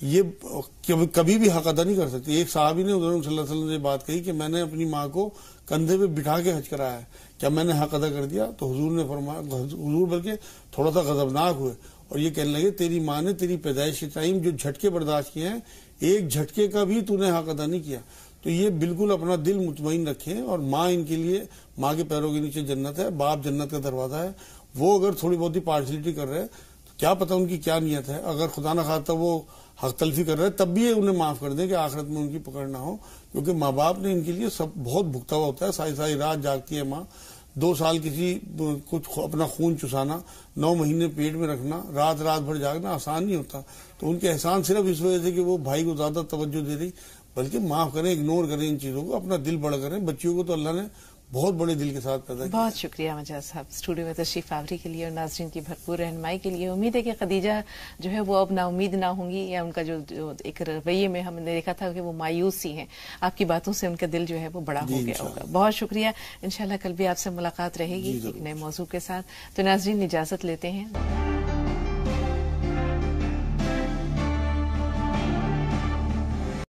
یہ کبھی بھی حق ادا نہیں کر سکتے۔ ایک صحابی نے صلی اللہ علیہ وسلم سے بات کہی کہ میں نے اپنی ماں کو کندھے پہ بٹھا کے حج کرایا ہے۔ کیا میں نے حق ادا کر دیا؟ تو حضور نے فرمایا حضور بلکہ تھوڑا سا غضبناک ہوئے اور یہ کہنے لگے، تیری ماں نے تیری پیدائش کے ٹائم جو جھٹکے برداشت کیے ہیں، ایک جھٹکے کا بھی تو نے حق ادا نہیں کیا۔ تو یہ بالکل اپنا دل مطمئن رکھیں اور ماں ان کے لیے ماں کے پیروں کے نیچے جنت ہے، باپ جنت کا دروازہ ہے۔ وہ اگر تھوڑی بہت ہی پارشلٹی کر رہے تو کیا پتا ان کی کیا نیت ہے؟ اگر خدا نہ خواہ وہ حق تلفی کر رہے تب بھی انہیں معاف کر دیں کہ آخرت میں ان کی پکڑ نہ ہو، کیونکہ ماں باپ نے ان کے لیے سب بہت بھگتا ہوا ہوتا ہے۔ ساری ساری رات جاگتی ہے ماں۔ دو سال کسی کچھ اپنا خون چسانا، نو مہینے پیٹ میں رکھنا، رات رات بھر جاگنا آسان نہیں ہوتا۔ تو ان کے احسان صرف اس وجہ سے کہ وہ بھائی کو زیادہ توجہ دے رہی، بلکہ معاف کریں اگنور کریں ان چیزوں کو، اپنا دل بڑا کریں۔ بچیوں کو تو اللہ نے بہت بڑے دل کے ساتھ پیدا کیا۔ بہت شکریہ مجاز صاحب اسٹوڈیو میں تشریف آوری کے لیے اور ناظرین کی بھرپور رہنمائی کے لیے۔ امید ہے کہ خدیجہ جو ہے وہ اب نا امید نہ ہوں گی یا ان کا جو ایک رویے میں ہم نے دیکھا تھا کہ وہ مایوس ہی ہیں۔ آپ کی باتوں سے ان کا دل جو ہے وہ بڑا ہو جی، گیا ہوگا۔ بہت شکریہ۔ انشاءاللہ کل بھی آپ سے ملاقات رہے گی جی، ایک نئے موضوع کے ساتھ۔ تو ناظرین اجازت لیتے ہیں۔